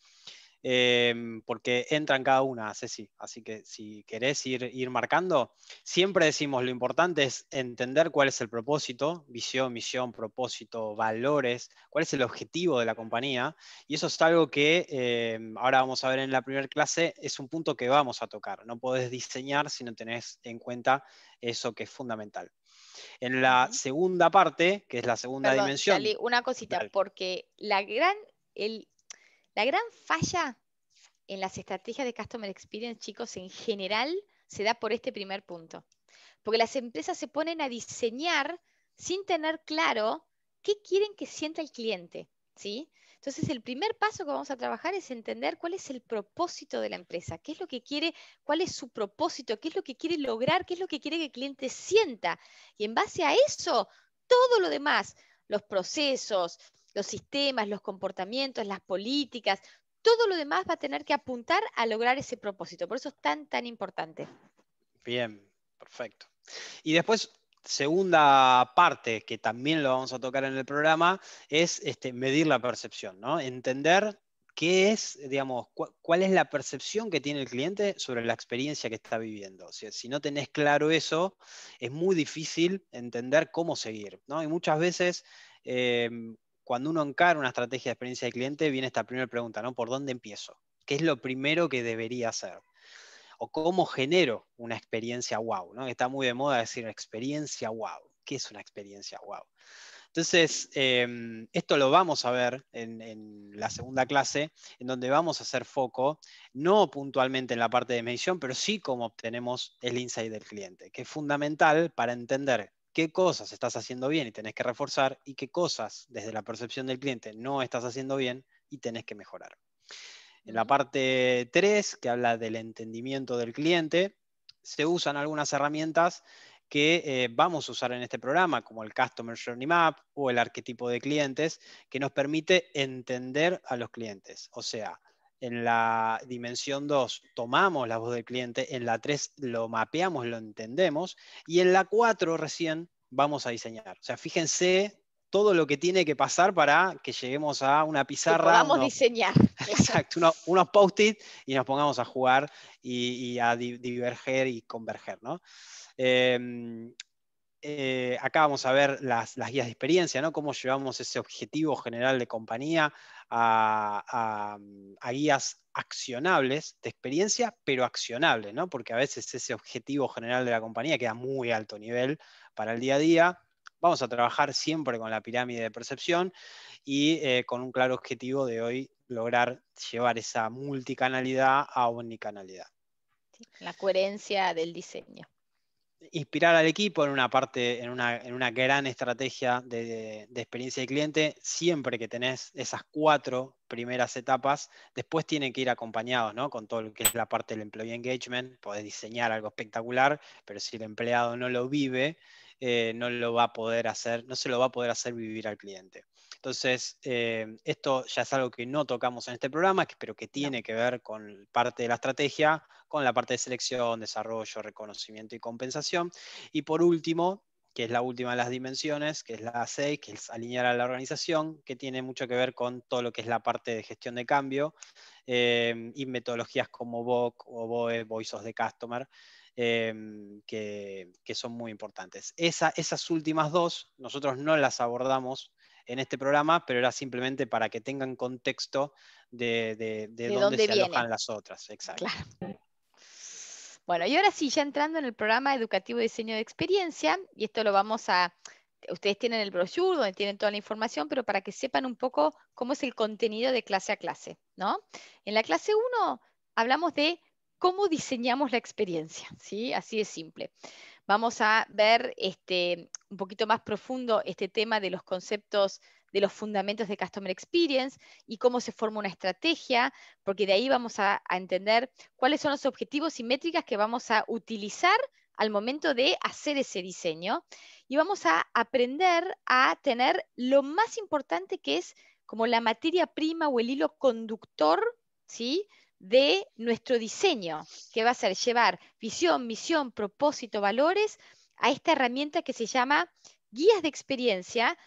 Em, porque entran cada una, Ceci. Así que si querés ir, ir marcando, siempre decimos lo importante es entender cuál es el propósito, visión, misión, propósito, valores, cuál es el objetivo de la compañía. Y eso es algo que em, ahora vamos a ver en la primera clase, es un punto que vamos a tocar. No podés diseñar si no tenés en cuenta eso que es fundamental. En la segunda parte, que es la segunda dimensión. una cosita, porque la gran la gran falla en las estrategias de Customer Experience, chicos, en general se da por este primer punto. Porque las empresas se ponen a diseñar sin tener claro qué quieren que sienta el cliente, ¿sí? Entonces, el primer paso que vamos a trabajar es entender cuál es el propósito de la empresa, qué es lo que quiere, cuál es su propósito, qué es lo que quiere lograr, qué es lo que quiere que el cliente sienta. Y en base a eso, todo lo demás, los procesos, los sistemas, los comportamientos, las políticas, todo lo demás va a tener que apuntar a lograr ese propósito. Por eso es tan, tan importante. Bien, perfecto. Y después, segunda parte que también lo vamos a tocar en el programa es este, medir la percepción, ¿no? Entender qué es, digamos, cuál es la percepción que tiene el cliente sobre la experiencia que está viviendo. si no tenés claro eso, es muy difícil entender cómo seguir, ¿no? Y muchas veces, em, cuando uno encara una estrategia de experiencia de cliente, viene esta primera pregunta, ¿no? ¿Por dónde empiezo? ¿Qué es lo primero que debería hacer? o cómo genero una experiencia wow, ¿no? Está muy de moda decir experiencia wow. ¿Qué es una experiencia wow? Entonces, em, esto lo vamos a ver en, la segunda clase, en donde vamos a hacer foco, no puntualmente en la parte de medición, pero sí cómo obtenemos el insight del cliente, que es fundamental para entender qué cosas estás haciendo bien y tenés que reforzar y qué cosas desde la percepción del cliente no estás haciendo bien y tenés que mejorar. En la parte 3, que habla del entendimiento del cliente, se usan algunas herramientas que eh, vamos a usar en este programa, como el Customer Journey Map o el arquetipo de clientes, que nos permite entender a los clientes. O sea, en la dimensión 2 tomamos la voz del cliente, en la 3 lo mapeamos, lo entendemos, y en la 4 recién vamos a diseñar. O sea, fíjense todo lo que tiene que pasar para que lleguemos a una pizarra. Vamos a diseñar. Exacto, unos, post-it y nos pongamos a jugar y, a diverger y converger. ¿no? Em, eh, acá vamos a ver las, guías de experiencia, ¿no? cómo llevamos ese objetivo general de compañía a, guías accionables de experiencia, pero accionables, ¿no? porque a veces ese objetivo general de la compañía queda muy alto nivel para el día a día Vamos a trabajar siempre con la pirámide de percepción y eh, con un claro objetivo de hoy lograr llevar esa multicanalidad a omnicanalidad. La coherencia del diseño. Inspirar al equipo en una parte, en una, gran estrategia de, experiencia de cliente, siempre que tenés esas cuatro primeras etapas, después tienen que ir acompañados ¿no? con todo lo que es la parte del employee engagement, podés diseñar algo espectacular, pero si el empleado no lo vive, eh, no lo va a poder hacer, no se lo va a poder hacer vivir al cliente. Entonces, eh, esto ya es algo que no tocamos en este programa, pero que tiene que ver con parte de la estrategia, con la parte de selección, desarrollo, reconocimiento y compensación. Y por último, que es la última de las dimensiones, que es la 6, que es alinear a la organización, que tiene mucho que ver con todo lo que es la parte de gestión de cambio eh, y metodologías como VOC o BOE, Voice of the Customer, Em, que, son muy importantes. esas últimas dos nosotros no las abordamos en este programa, pero era simplemente para que tengan contexto de, dónde, se alojan las otras. Exacto. Bueno, y ahora sí, ya entrando en el programa educativo de diseño de experiencia, y esto lo vamos a, ustedes tienen el brochure donde tienen toda la información, pero para que sepan un poco cómo es el contenido de clase a clase, ¿no? En la clase 1 hablamos de cómo diseñamos la experiencia, ¿sí? Así de simple. Vamos a ver este, un poquito más profundo este tema de los conceptos de los fundamentos de Customer Experience y cómo se forma una estrategia, porque de ahí vamos a, a, entender cuáles son los objetivos y métricas que vamos a utilizar al momento de hacer ese diseño. Y vamos a aprender a tener lo más importante que es como la materia prima o el hilo conductor, ¿sí? De nuestro diseño, que va a ser llevar visión, misión, propósito, valores a esta herramienta que se llama guías de experiencia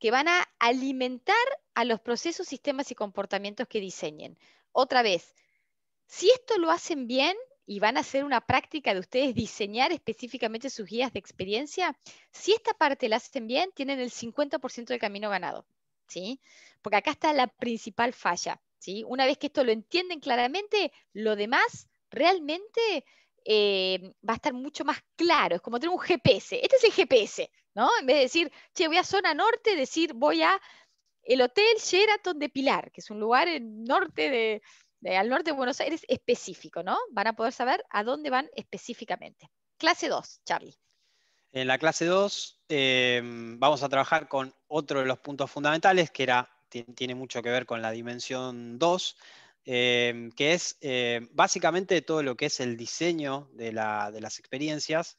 que van a alimentar a los procesos, sistemas y comportamientos que diseñen. Otra vez, si esto lo hacen bien y van a hacer una práctica de ustedes diseñar específicamente sus guías de experiencia, si esta parte la hacen bien, tienen el 50% del camino ganado. ¿sí? Porque acá está la principal falla. Una vez que esto lo entienden claramente, lo demás realmente eh, va a estar mucho más claro. Es como tener un GPS. Este es el GPS, ¿no? En vez de decir, che, voy a zona norte, decir, voy a el Hotel Sheraton de Pilar, que es un lugar norte de, al norte de Buenos Aires específico, ¿no? Van a poder saber a dónde van específicamente. Clase 2, Charlie. En la clase 2 em, vamos a trabajar con otro de los puntos fundamentales, que era, tiene mucho que ver con la dimensión 2, em, que es eh, básicamente todo lo que es el diseño de, de las experiencias.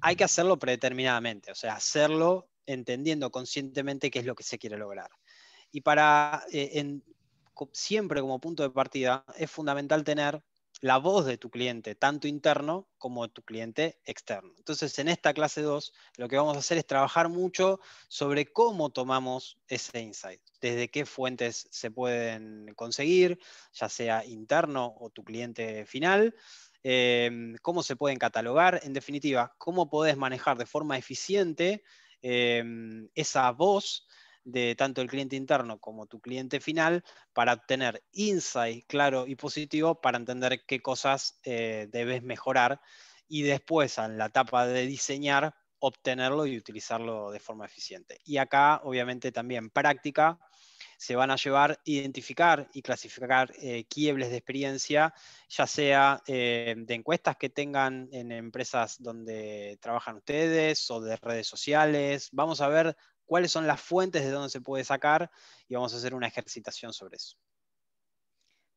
Hay que hacerlo predeterminadamente, o sea, hacerlo entendiendo conscientemente qué es lo que se quiere lograr. Y para, eh, siempre como punto de partida, es fundamental tener la voz de tu cliente, tanto interno como tu cliente externo. Entonces, en esta clase 2, lo que vamos a hacer es trabajar mucho sobre cómo tomamos ese insight, desde qué fuentes se pueden conseguir, ya sea interno o tu cliente final, eh, cómo se pueden catalogar, en definitiva, cómo podés manejar de forma eficiente Em, esa voz de tanto el cliente interno como tu cliente final para obtener insight claro y positivo para entender qué cosas eh, debes mejorar y después en la etapa de diseñar obtenerlo y utilizarlo de forma eficiente. Y acá obviamente también práctica se van a llevar identificar y clasificar eh, quiebles de experiencia, ya sea eh, de encuestas que tengan en empresas donde trabajan ustedes o de redes sociales. Vamos a ver cuáles son las fuentes de donde se puede sacar y vamos a hacer una ejercitación sobre eso.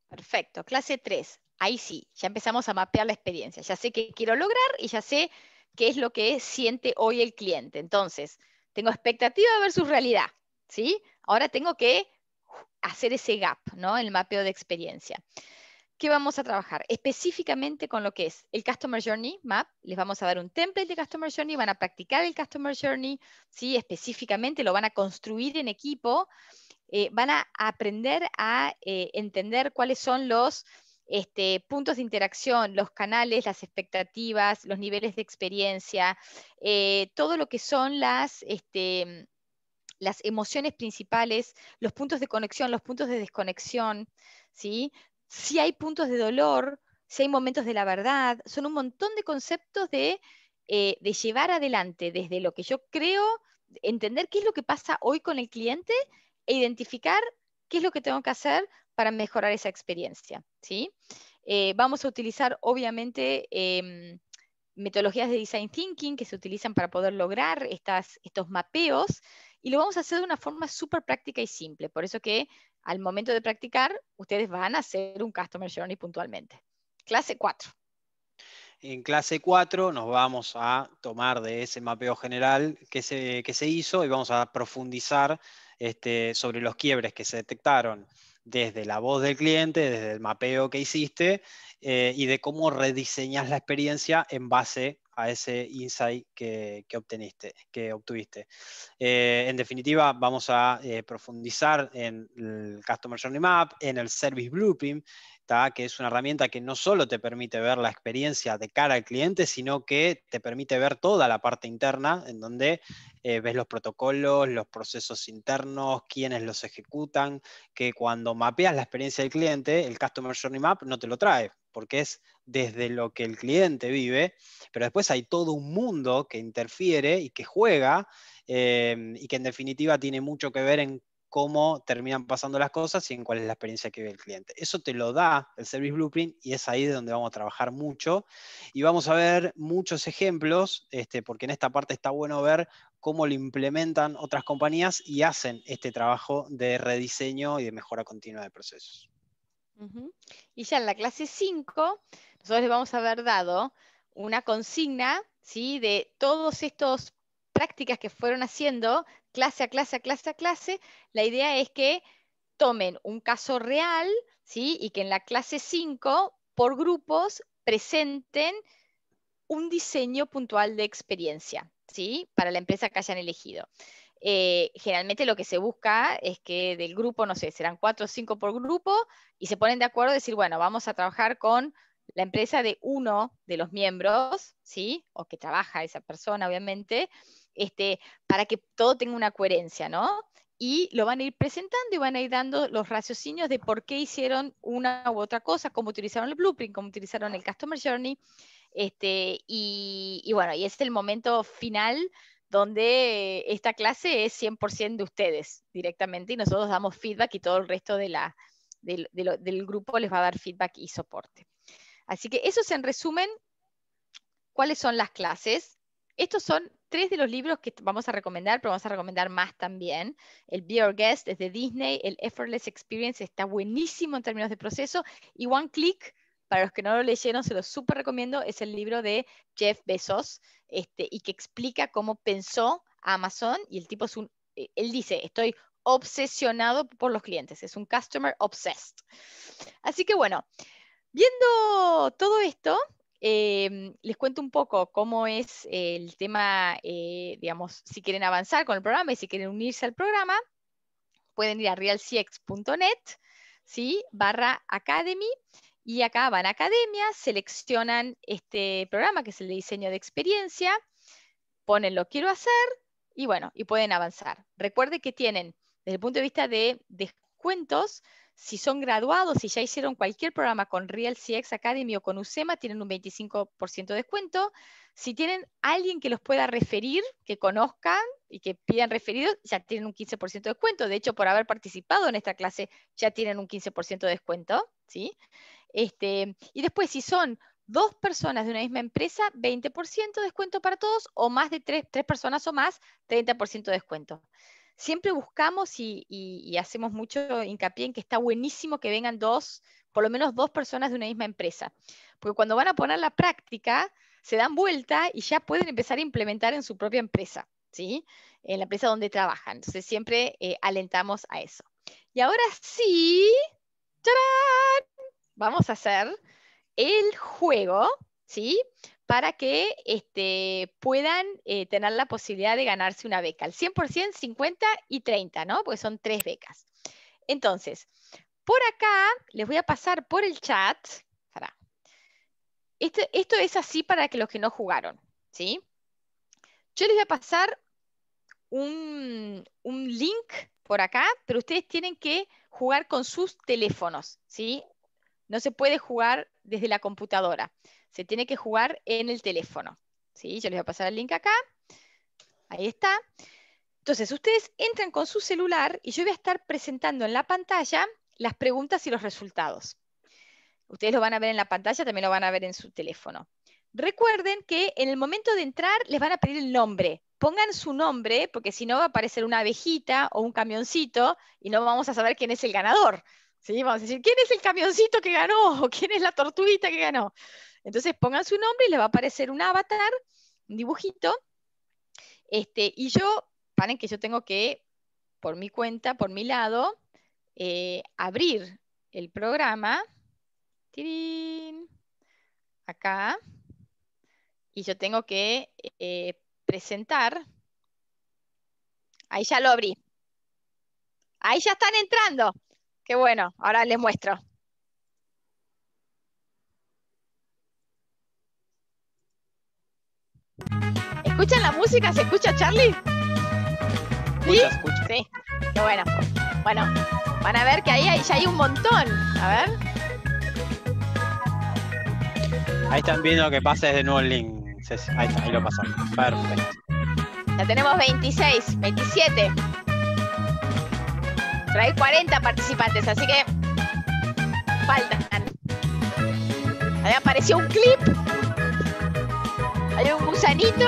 Perfecto, clase 3. Ahí sí, ya empezamos a mapear la experiencia. Ya sé qué quiero lograr y ya sé qué es lo que siente hoy el cliente. Entonces, tengo expectativa versus realidad, ¿sí? Ahora tengo que hacer ese gap, ¿no? El mapeo de experiencia. ¿Qué vamos a trabajar? Específicamente con lo que es el Customer Journey Map. Les vamos a dar un template de Customer Journey, van a practicar el Customer Journey, ¿sí? Específicamente lo van a construir en equipo, eh, van a aprender a eh, entender cuáles son los este, puntos de interacción, los canales, las expectativas, los niveles de experiencia, eh, todo lo que son este, las emociones principales, los puntos de conexión, los puntos de desconexión, ¿sí? Si hay puntos de dolor, si hay momentos de la verdad, son un montón de conceptos de, eh, de llevar adelante desde lo que yo creo, entender qué es lo que pasa hoy con el cliente e identificar qué es lo que tengo que hacer para mejorar esa experiencia, ¿sí? Eh, vamos a utilizar, obviamente, em, metodologías de design thinking que se utilizan para poder lograr estas, estos mapeos y lo vamos a hacer de una forma súper práctica y simple. Por eso que al momento de practicar, ustedes van a hacer un Customer Journey puntualmente. Clase 4. En clase 4 nos vamos a tomar de ese mapeo general que se, que se hizo y vamos a profundizar este, sobre los quiebres que se detectaron desde la voz del cliente, desde el mapeo que hiciste eh, y de cómo rediseñas la experiencia en base a ese insight que, obtuviste. Eh, en definitiva, vamos a eh, profundizar en el Customer Journey Map, en el Service Blueprint, que es una herramienta que no solo te permite ver la experiencia de cara al cliente, sino que te permite ver toda la parte interna, en donde eh, ves los protocolos, los procesos internos, quiénes los ejecutan, que cuando mapeas la experiencia del cliente, el Customer Journey Map no te lo trae, porque es desde lo que el cliente vive, pero después hay todo un mundo que interfiere y que juega eh, y que en definitiva tiene mucho que ver en cómo terminan pasando las cosas y en cuál es la experiencia que vive el cliente. Eso te lo da el Service Blueprint y es ahí de donde vamos a trabajar mucho. Y vamos a ver muchos ejemplos, este, porque en esta parte está bueno ver cómo lo implementan otras compañías y hacen este trabajo de rediseño y de mejora continua de procesos. Y ya en la clase 5, nosotros les vamos a haber dado una consigna ¿sí? de todos estos prácticas que fueron haciendo clase a clase a clase a clase, la idea es que tomen un caso real, ¿sí? Y que en la clase 5, por grupos, presenten un diseño puntual de experiencia, ¿sí? Para la empresa que hayan elegido. Eh, generalmente lo que se busca es que del grupo, no sé, serán cuatro o cinco por grupo, y se ponen de acuerdo a decir, bueno, vamos a trabajar con la empresa de uno de los miembros, ¿sí? O que trabaja esa persona, obviamente, este, para que todo tenga una coherencia, ¿no? Y lo van a ir presentando y van a ir dando los raciocinios de por qué hicieron una u otra cosa, cómo utilizaron el blueprint, cómo utilizaron el Customer Journey. Este, y, bueno, y es el momento final donde esta clase es 100% de ustedes directamente y nosotros damos feedback y todo el resto de la, del grupo les va a dar feedback y soporte. Así que eso es en resumen cuáles son las clases. Estos son tres de los libros que vamos a recomendar, pero vamos a recomendar más también. El Be Our Guest es de Disney, el Effortless Experience está buenísimo en términos de proceso y One Click, para los que no lo leyeron, se lo súper recomiendo, es el libro de Jeff Bezos este, y que explica cómo pensó Amazon y el tipo es un, eh, él dice, estoy obsesionado por los clientes, es un customer obsessed. Así que bueno, viendo todo esto, Em, les cuento un poco cómo es el tema, eh, digamos, si quieren avanzar con el programa y si quieren unirse al programa, pueden ir a realcx.net, ¿sí? barra academy, y acá van a academia, seleccionan este programa que es el de diseño de experiencia, ponen lo quiero hacer, y bueno, y pueden avanzar. Recuerde que tienen, desde el punto de vista de descuentos, si son graduados, si ya hicieron cualquier programa con Real CX Academy o con USEMA, tienen un 25% de descuento. Si tienen alguien que los pueda referir, que conozcan y que pidan referidos, ya tienen un 15% de descuento. De hecho, por haber participado en esta clase, ya tienen un 15% de descuento. ¿sí? Este, y después, si son dos personas de una misma empresa, 20% de descuento para todos, o más de tres, tres personas o más, 30% de descuento siempre buscamos y, hacemos mucho hincapié en que está buenísimo que vengan dos, por lo menos dos personas de una misma empresa. Porque cuando van a poner la práctica, se dan vuelta y ya pueden empezar a implementar en su propia empresa, ¿sí? En la empresa donde trabajan. Entonces siempre eh, alentamos a eso. Y ahora sí, vamos a hacer el juego, ¿sí? para que este, puedan eh, tener la posibilidad de ganarse una beca. Al 100%, 50 y 30, ¿no? Porque son tres becas. Entonces, por acá les voy a pasar por el chat. Esto, esto es así para que los que no jugaron, ¿sí? Yo les voy a pasar un, un link por acá, pero ustedes tienen que jugar con sus teléfonos, ¿sí? No se puede jugar desde la computadora se tiene que jugar en el teléfono. ¿sí? Yo les voy a pasar el link acá. Ahí está. Entonces, ustedes entran con su celular y yo voy a estar presentando en la pantalla las preguntas y los resultados. Ustedes lo van a ver en la pantalla, también lo van a ver en su teléfono. Recuerden que en el momento de entrar les van a pedir el nombre. Pongan su nombre, porque si no va a aparecer una abejita o un camioncito y no vamos a saber quién es el ganador. ¿Sí? Vamos a decir, ¿quién es el camioncito que ganó? ¿O quién es la tortuguita que ganó? Entonces pongan su nombre y les va a aparecer un avatar, un dibujito. Este, y yo, paren que yo tengo que, por mi cuenta, por mi lado, eh, abrir el programa. Acá. Y yo tengo que eh, presentar. Ahí ya lo abrí. Ahí ya están entrando. Qué bueno, ahora les muestro. ¿Escuchan la música? ¿Se escucha, Charlie? ¿Sí? Escucha, Sí. Qué bueno. Bueno, van a ver que ahí ya hay un montón. A ver. Ahí están viendo que pasa desde nuevo el link. Ahí está, ahí lo pasamos. Perfecto. Ya tenemos 26, 27. Pero hay 40 participantes, así que faltan. Ahí apareció un clip hay un gusanito,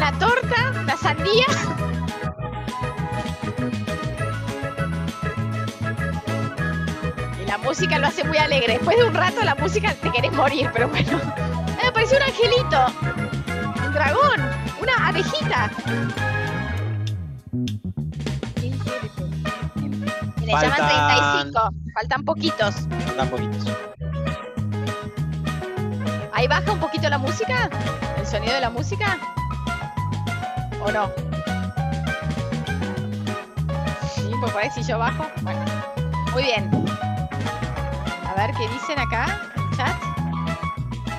una torta, una sandía. Y la música lo hace muy alegre. Después de un rato la música te querés morir, pero bueno. Me apareció un angelito, un dragón, una abejita. Le llaman 35, faltan poquitos. Faltan poquitos. Ahí baja un poquito la música sonido de la música? ¿O no? Sí, pues por ahí si yo bajo. Bueno, muy bien. A ver qué dicen acá en chat.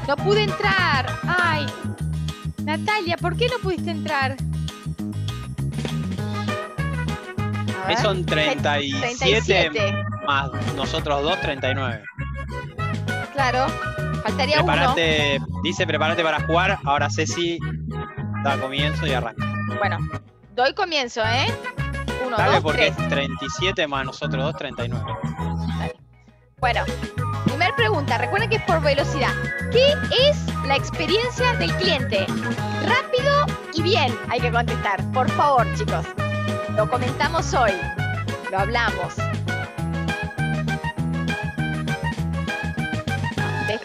No pude entrar. Ay, Natalia, ¿por qué no pudiste entrar? Ahí son 37, más nosotros dos, 39. Claro, faltaría uno. Dice, prepárate para jugar. Ahora Ceci da comienzo y arranca. Bueno, doy comienzo, ¿eh? Uno, Dale, dos, porque tres. es 37 más nosotros dos, 39. Dale. Bueno, primera pregunta, recuerden que es por velocidad. ¿Qué es la experiencia del cliente? Rápido y bien hay que contestar. Por favor, chicos. Lo comentamos hoy. Lo hablamos.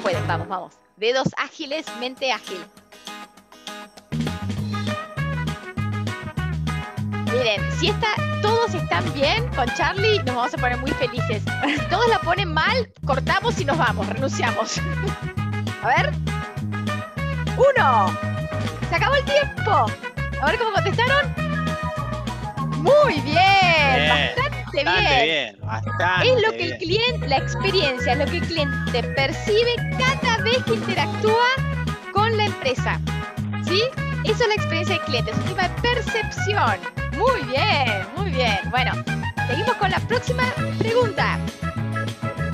Pueden, vamos, vamos. Dedos ágiles, mente ágil. Miren, si está, todos están bien con Charlie, nos vamos a poner muy felices. Si todos la ponen mal, cortamos y nos vamos, renunciamos. A ver. Uno. Se acabó el tiempo. A ver cómo contestaron. Muy bien. Bien, Bastante Bastante bien. bien, bastante Es lo que el cliente, la experiencia, es lo que el cliente percibe cada vez que interactúa con la empresa. ¿Sí? Eso es la experiencia del cliente, es un tema de percepción. Muy bien, muy bien. Bueno, seguimos con la próxima pregunta.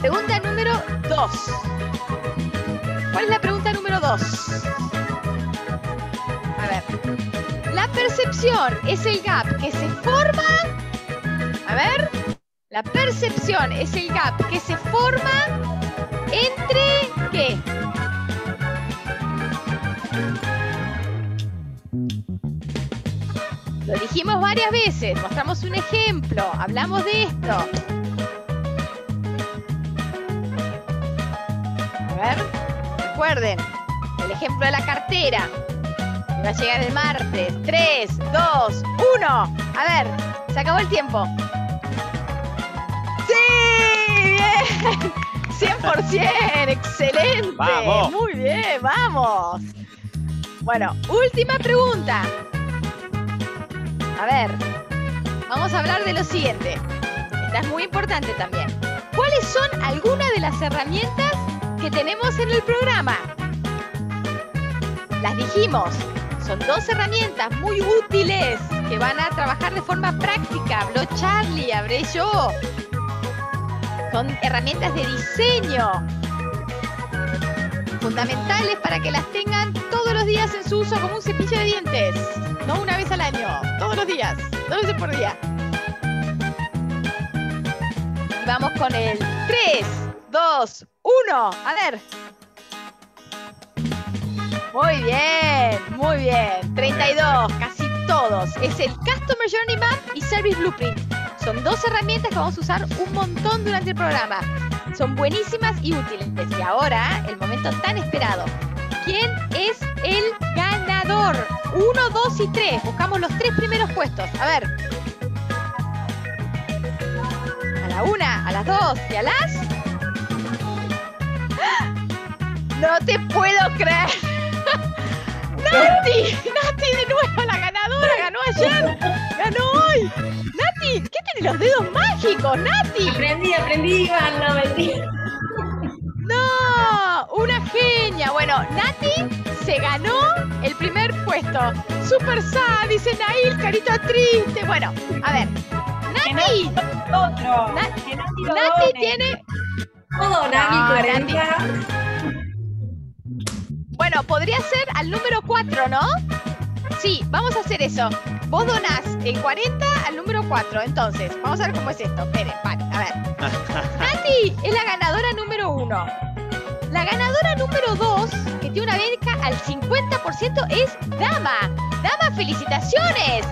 Pregunta número 2. ¿Cuál es la pregunta número 2? A ver. La percepción es el gap que se forma. A ver. La percepción es el gap que se forma dijimos varias veces, mostramos un ejemplo, hablamos de esto. A ver, recuerden, el ejemplo de la cartera. que Va a llegar el martes. 3, 2, 1. A ver, se acabó el tiempo. ¡Sí! ¡Bien! 100%, excelente. Vamos. Muy bien, vamos. Bueno, última pregunta. A ver, vamos a hablar de lo siguiente. Esta es muy importante también. ¿Cuáles son algunas de las herramientas que tenemos en el programa? Las dijimos. Son dos herramientas muy útiles que van a trabajar de forma práctica. Habló Charlie, hablé yo. Son herramientas de diseño fundamentales para que las tengan todos los días en su uso como un cepillo de dientes. No una vez al año, todos los días, dos veces por día. Vamos con el 3, 2, 1. A ver. Muy bien, muy bien. 32, casi todos. Es el Customer Journey Map y Service Blueprint. Son dos herramientas que vamos a usar un montón durante el programa. Son buenísimas y útiles. Y ahora, el momento tan esperado. ¿Quién es el ganador? Uno, dos y tres. Buscamos los tres primeros puestos. A ver. A la una, a las dos y a las. ¡Ah! No te puedo creer. Nati, Nati de nuevo la ganadora, ganó ayer, ganó hoy. Nati, ¿qué tiene los dedos mágicos, Nati? Aprendí, aprendí, Iván, no mentira. No, una genia. Bueno, Nati se ganó el primer puesto. Super sad, dice Nail, carita triste. Bueno, a ver. Nati, Otro. Na- que Nati lo Nati tiene. ¿Puedo donar No, mi 40? Bueno, podría ser al número 4, ¿no? Sí, vamos a hacer eso. Vos donás el 40 al número 4. Entonces, vamos a ver cómo es esto. Esperen, paren, a ver. Nati es la ganadora número 1. La ganadora número 2, que tiene una beca al 50%, es Dama. Dama, felicitaciones.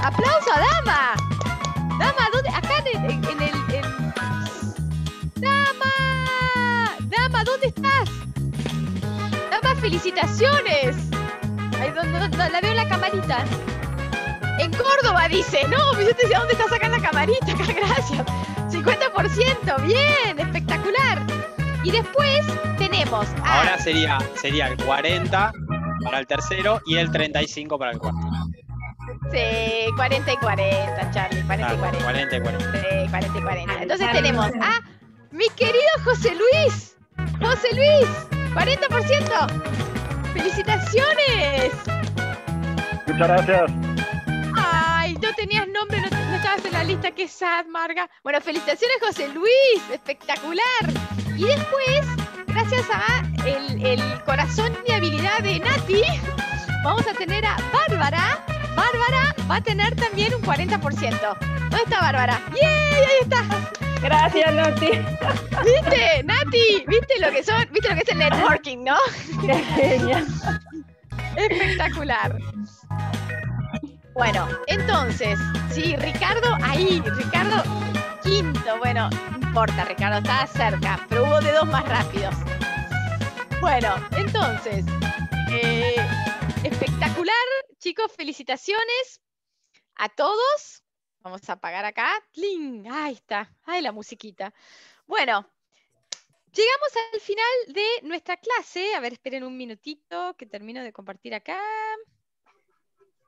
Aplauso a Dama. Dama, ¿dónde? Acá en el... en el- en- Dama. Dama, ¿dónde estás? Dama, felicitaciones. No, la veo en la camarita. En Córdoba dice, no, yo te decía, ¿dónde estás acá en la camarita? Acá, gracias. 50%, bien, espectacular. Y después tenemos a... Ahora sería, sería el 40 para el tercero y el 35 para el cuarto. Sí, 40 y 40, Charlie, 40 y Claro, 40. 40 y 40. Sí, 40 y 40. Entonces tenemos a mi querido José Luis. José Luis, 40%. ¡Felicitaciones! Muchas gracias. Ay, no tenías nombre, no, no estabas en la lista, qué sad, Marga. Bueno, felicitaciones, José Luis, espectacular. Y después, gracias a el, el corazón y habilidad de Nati, vamos a tener a Bárbara Bárbara va a tener también un 40%. ¿Dónde está Bárbara? ¡Yay! Ahí está. Gracias, Nati. ¿Viste, Nati? ¿Viste lo que son? ¿Viste lo que es el networking, no? Qué genial. Espectacular. Bueno, entonces, sí, Ricardo ahí, Ricardo quinto. Bueno, no importa, Ricardo, estaba cerca, pero hubo dedos más rápidos. Bueno, entonces, eh, espectacular, chicos, felicitaciones a todos. Vamos a apagar acá. ¡Tling! Ahí está. Ay, la musiquita. Bueno, llegamos al final de nuestra clase. A ver, esperen un minutito que termino de compartir acá.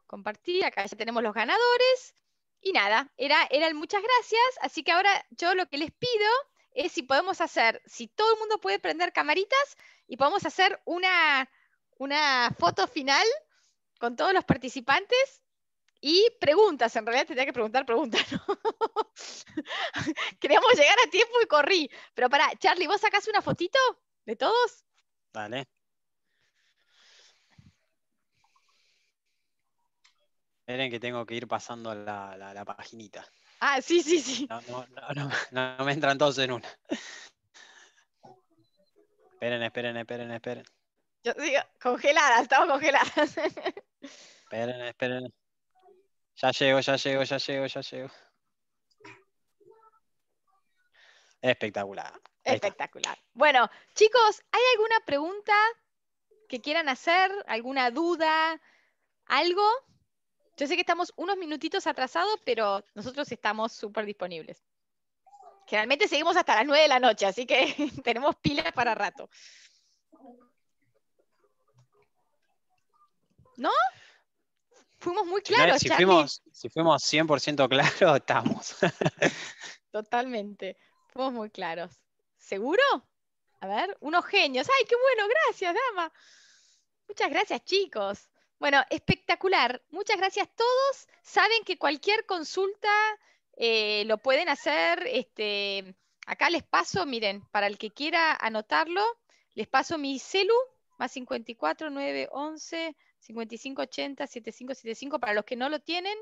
Compartir, acá ya tenemos los ganadores. Y nada, era, eran muchas gracias. Así que ahora yo lo que les pido es si podemos hacer, si todo el mundo puede prender camaritas y podemos hacer una, una foto final con todos los participantes y preguntas. En realidad tendría que preguntar preguntas. ¿no? Queríamos llegar a tiempo y corrí. Pero para, Charlie, ¿vos sacás una fotito de todos? Dale. Esperen que tengo que ir pasando la, la, la paginita. Ah, sí, sí, sí. No, no, no, no, no me entran todos en una. Esperen, esperen, esperen, esperen. Yo digo, congeladas, estamos congeladas. Esperen, esperen. Ya llego, ya llego, ya llego, ya llego. Espectacular. Espectacular. Bueno, chicos, ¿hay alguna pregunta que quieran hacer? ¿Alguna duda? ¿Algo? Yo sé que estamos unos minutitos atrasados, pero nosotros estamos súper disponibles. Generalmente seguimos hasta las 9 de la noche, así que tenemos pilas para rato. ¿No? Fuimos muy no- claros, si Charlie. fuimos, si fuimos 100% claros, estamos. Totalmente. Fuimos muy claros. ¿Seguro? A ver, unos genios. ¡Ay, qué bueno! Gracias, dama. Muchas gracias, chicos. Bueno, espectacular. Muchas gracias a todos. Saben que cualquier consulta eh, lo pueden hacer. Este, acá les paso, miren, para el que quiera anotarlo, les paso mi celu, más 54 9 11 55 80 75 75. Para los que no lo tienen,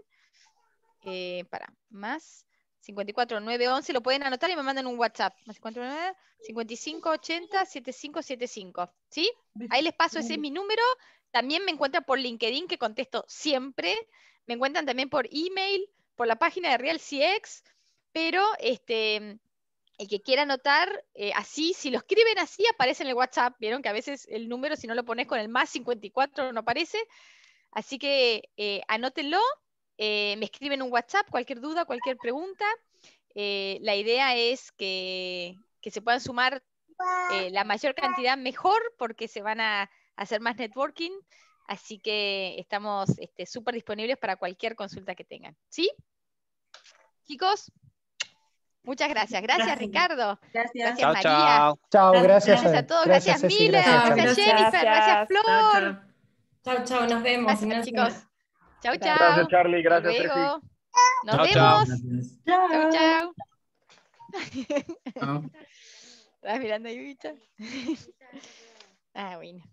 eh, para más 54 9 11 lo pueden anotar y me mandan un WhatsApp. Más 54 55 80 75 75. ¿Sí? Ahí les paso, ese es mi número. También me encuentran por LinkedIn, que contesto siempre. Me encuentran también por email, por la página de Real CX. Pero este, el que quiera anotar, eh, así, si lo escriben así, aparece en el WhatsApp. Vieron que a veces el número, si no lo pones con el más 54, no aparece. Así que eh, anótenlo. eh, me escriben un WhatsApp, cualquier duda, cualquier pregunta. Eh, la idea es que, que se puedan sumar la mayor cantidad mejor porque se van a hacer más networking. Así que estamos este, súper disponibles para cualquier consulta que tengan. ¿Sí? Chicos, muchas gracias. Gracias, Gracias. Ricardo. Gracias. Gracias, Chao, María. chao. Chao, gracias. Gracias a todos. Gracias, Ceci, Miller. gracias, Gracias. Jennifer. Gracias, Gracias. Flor. Chao, chao, nos vemos. Gracias, chicos. Chau, chau. Gracias, Charlie. Gracias, luego. Nos vemos. Chau, chau. Chao. ¿Estás mirando ahí, bicha? ah, bueno.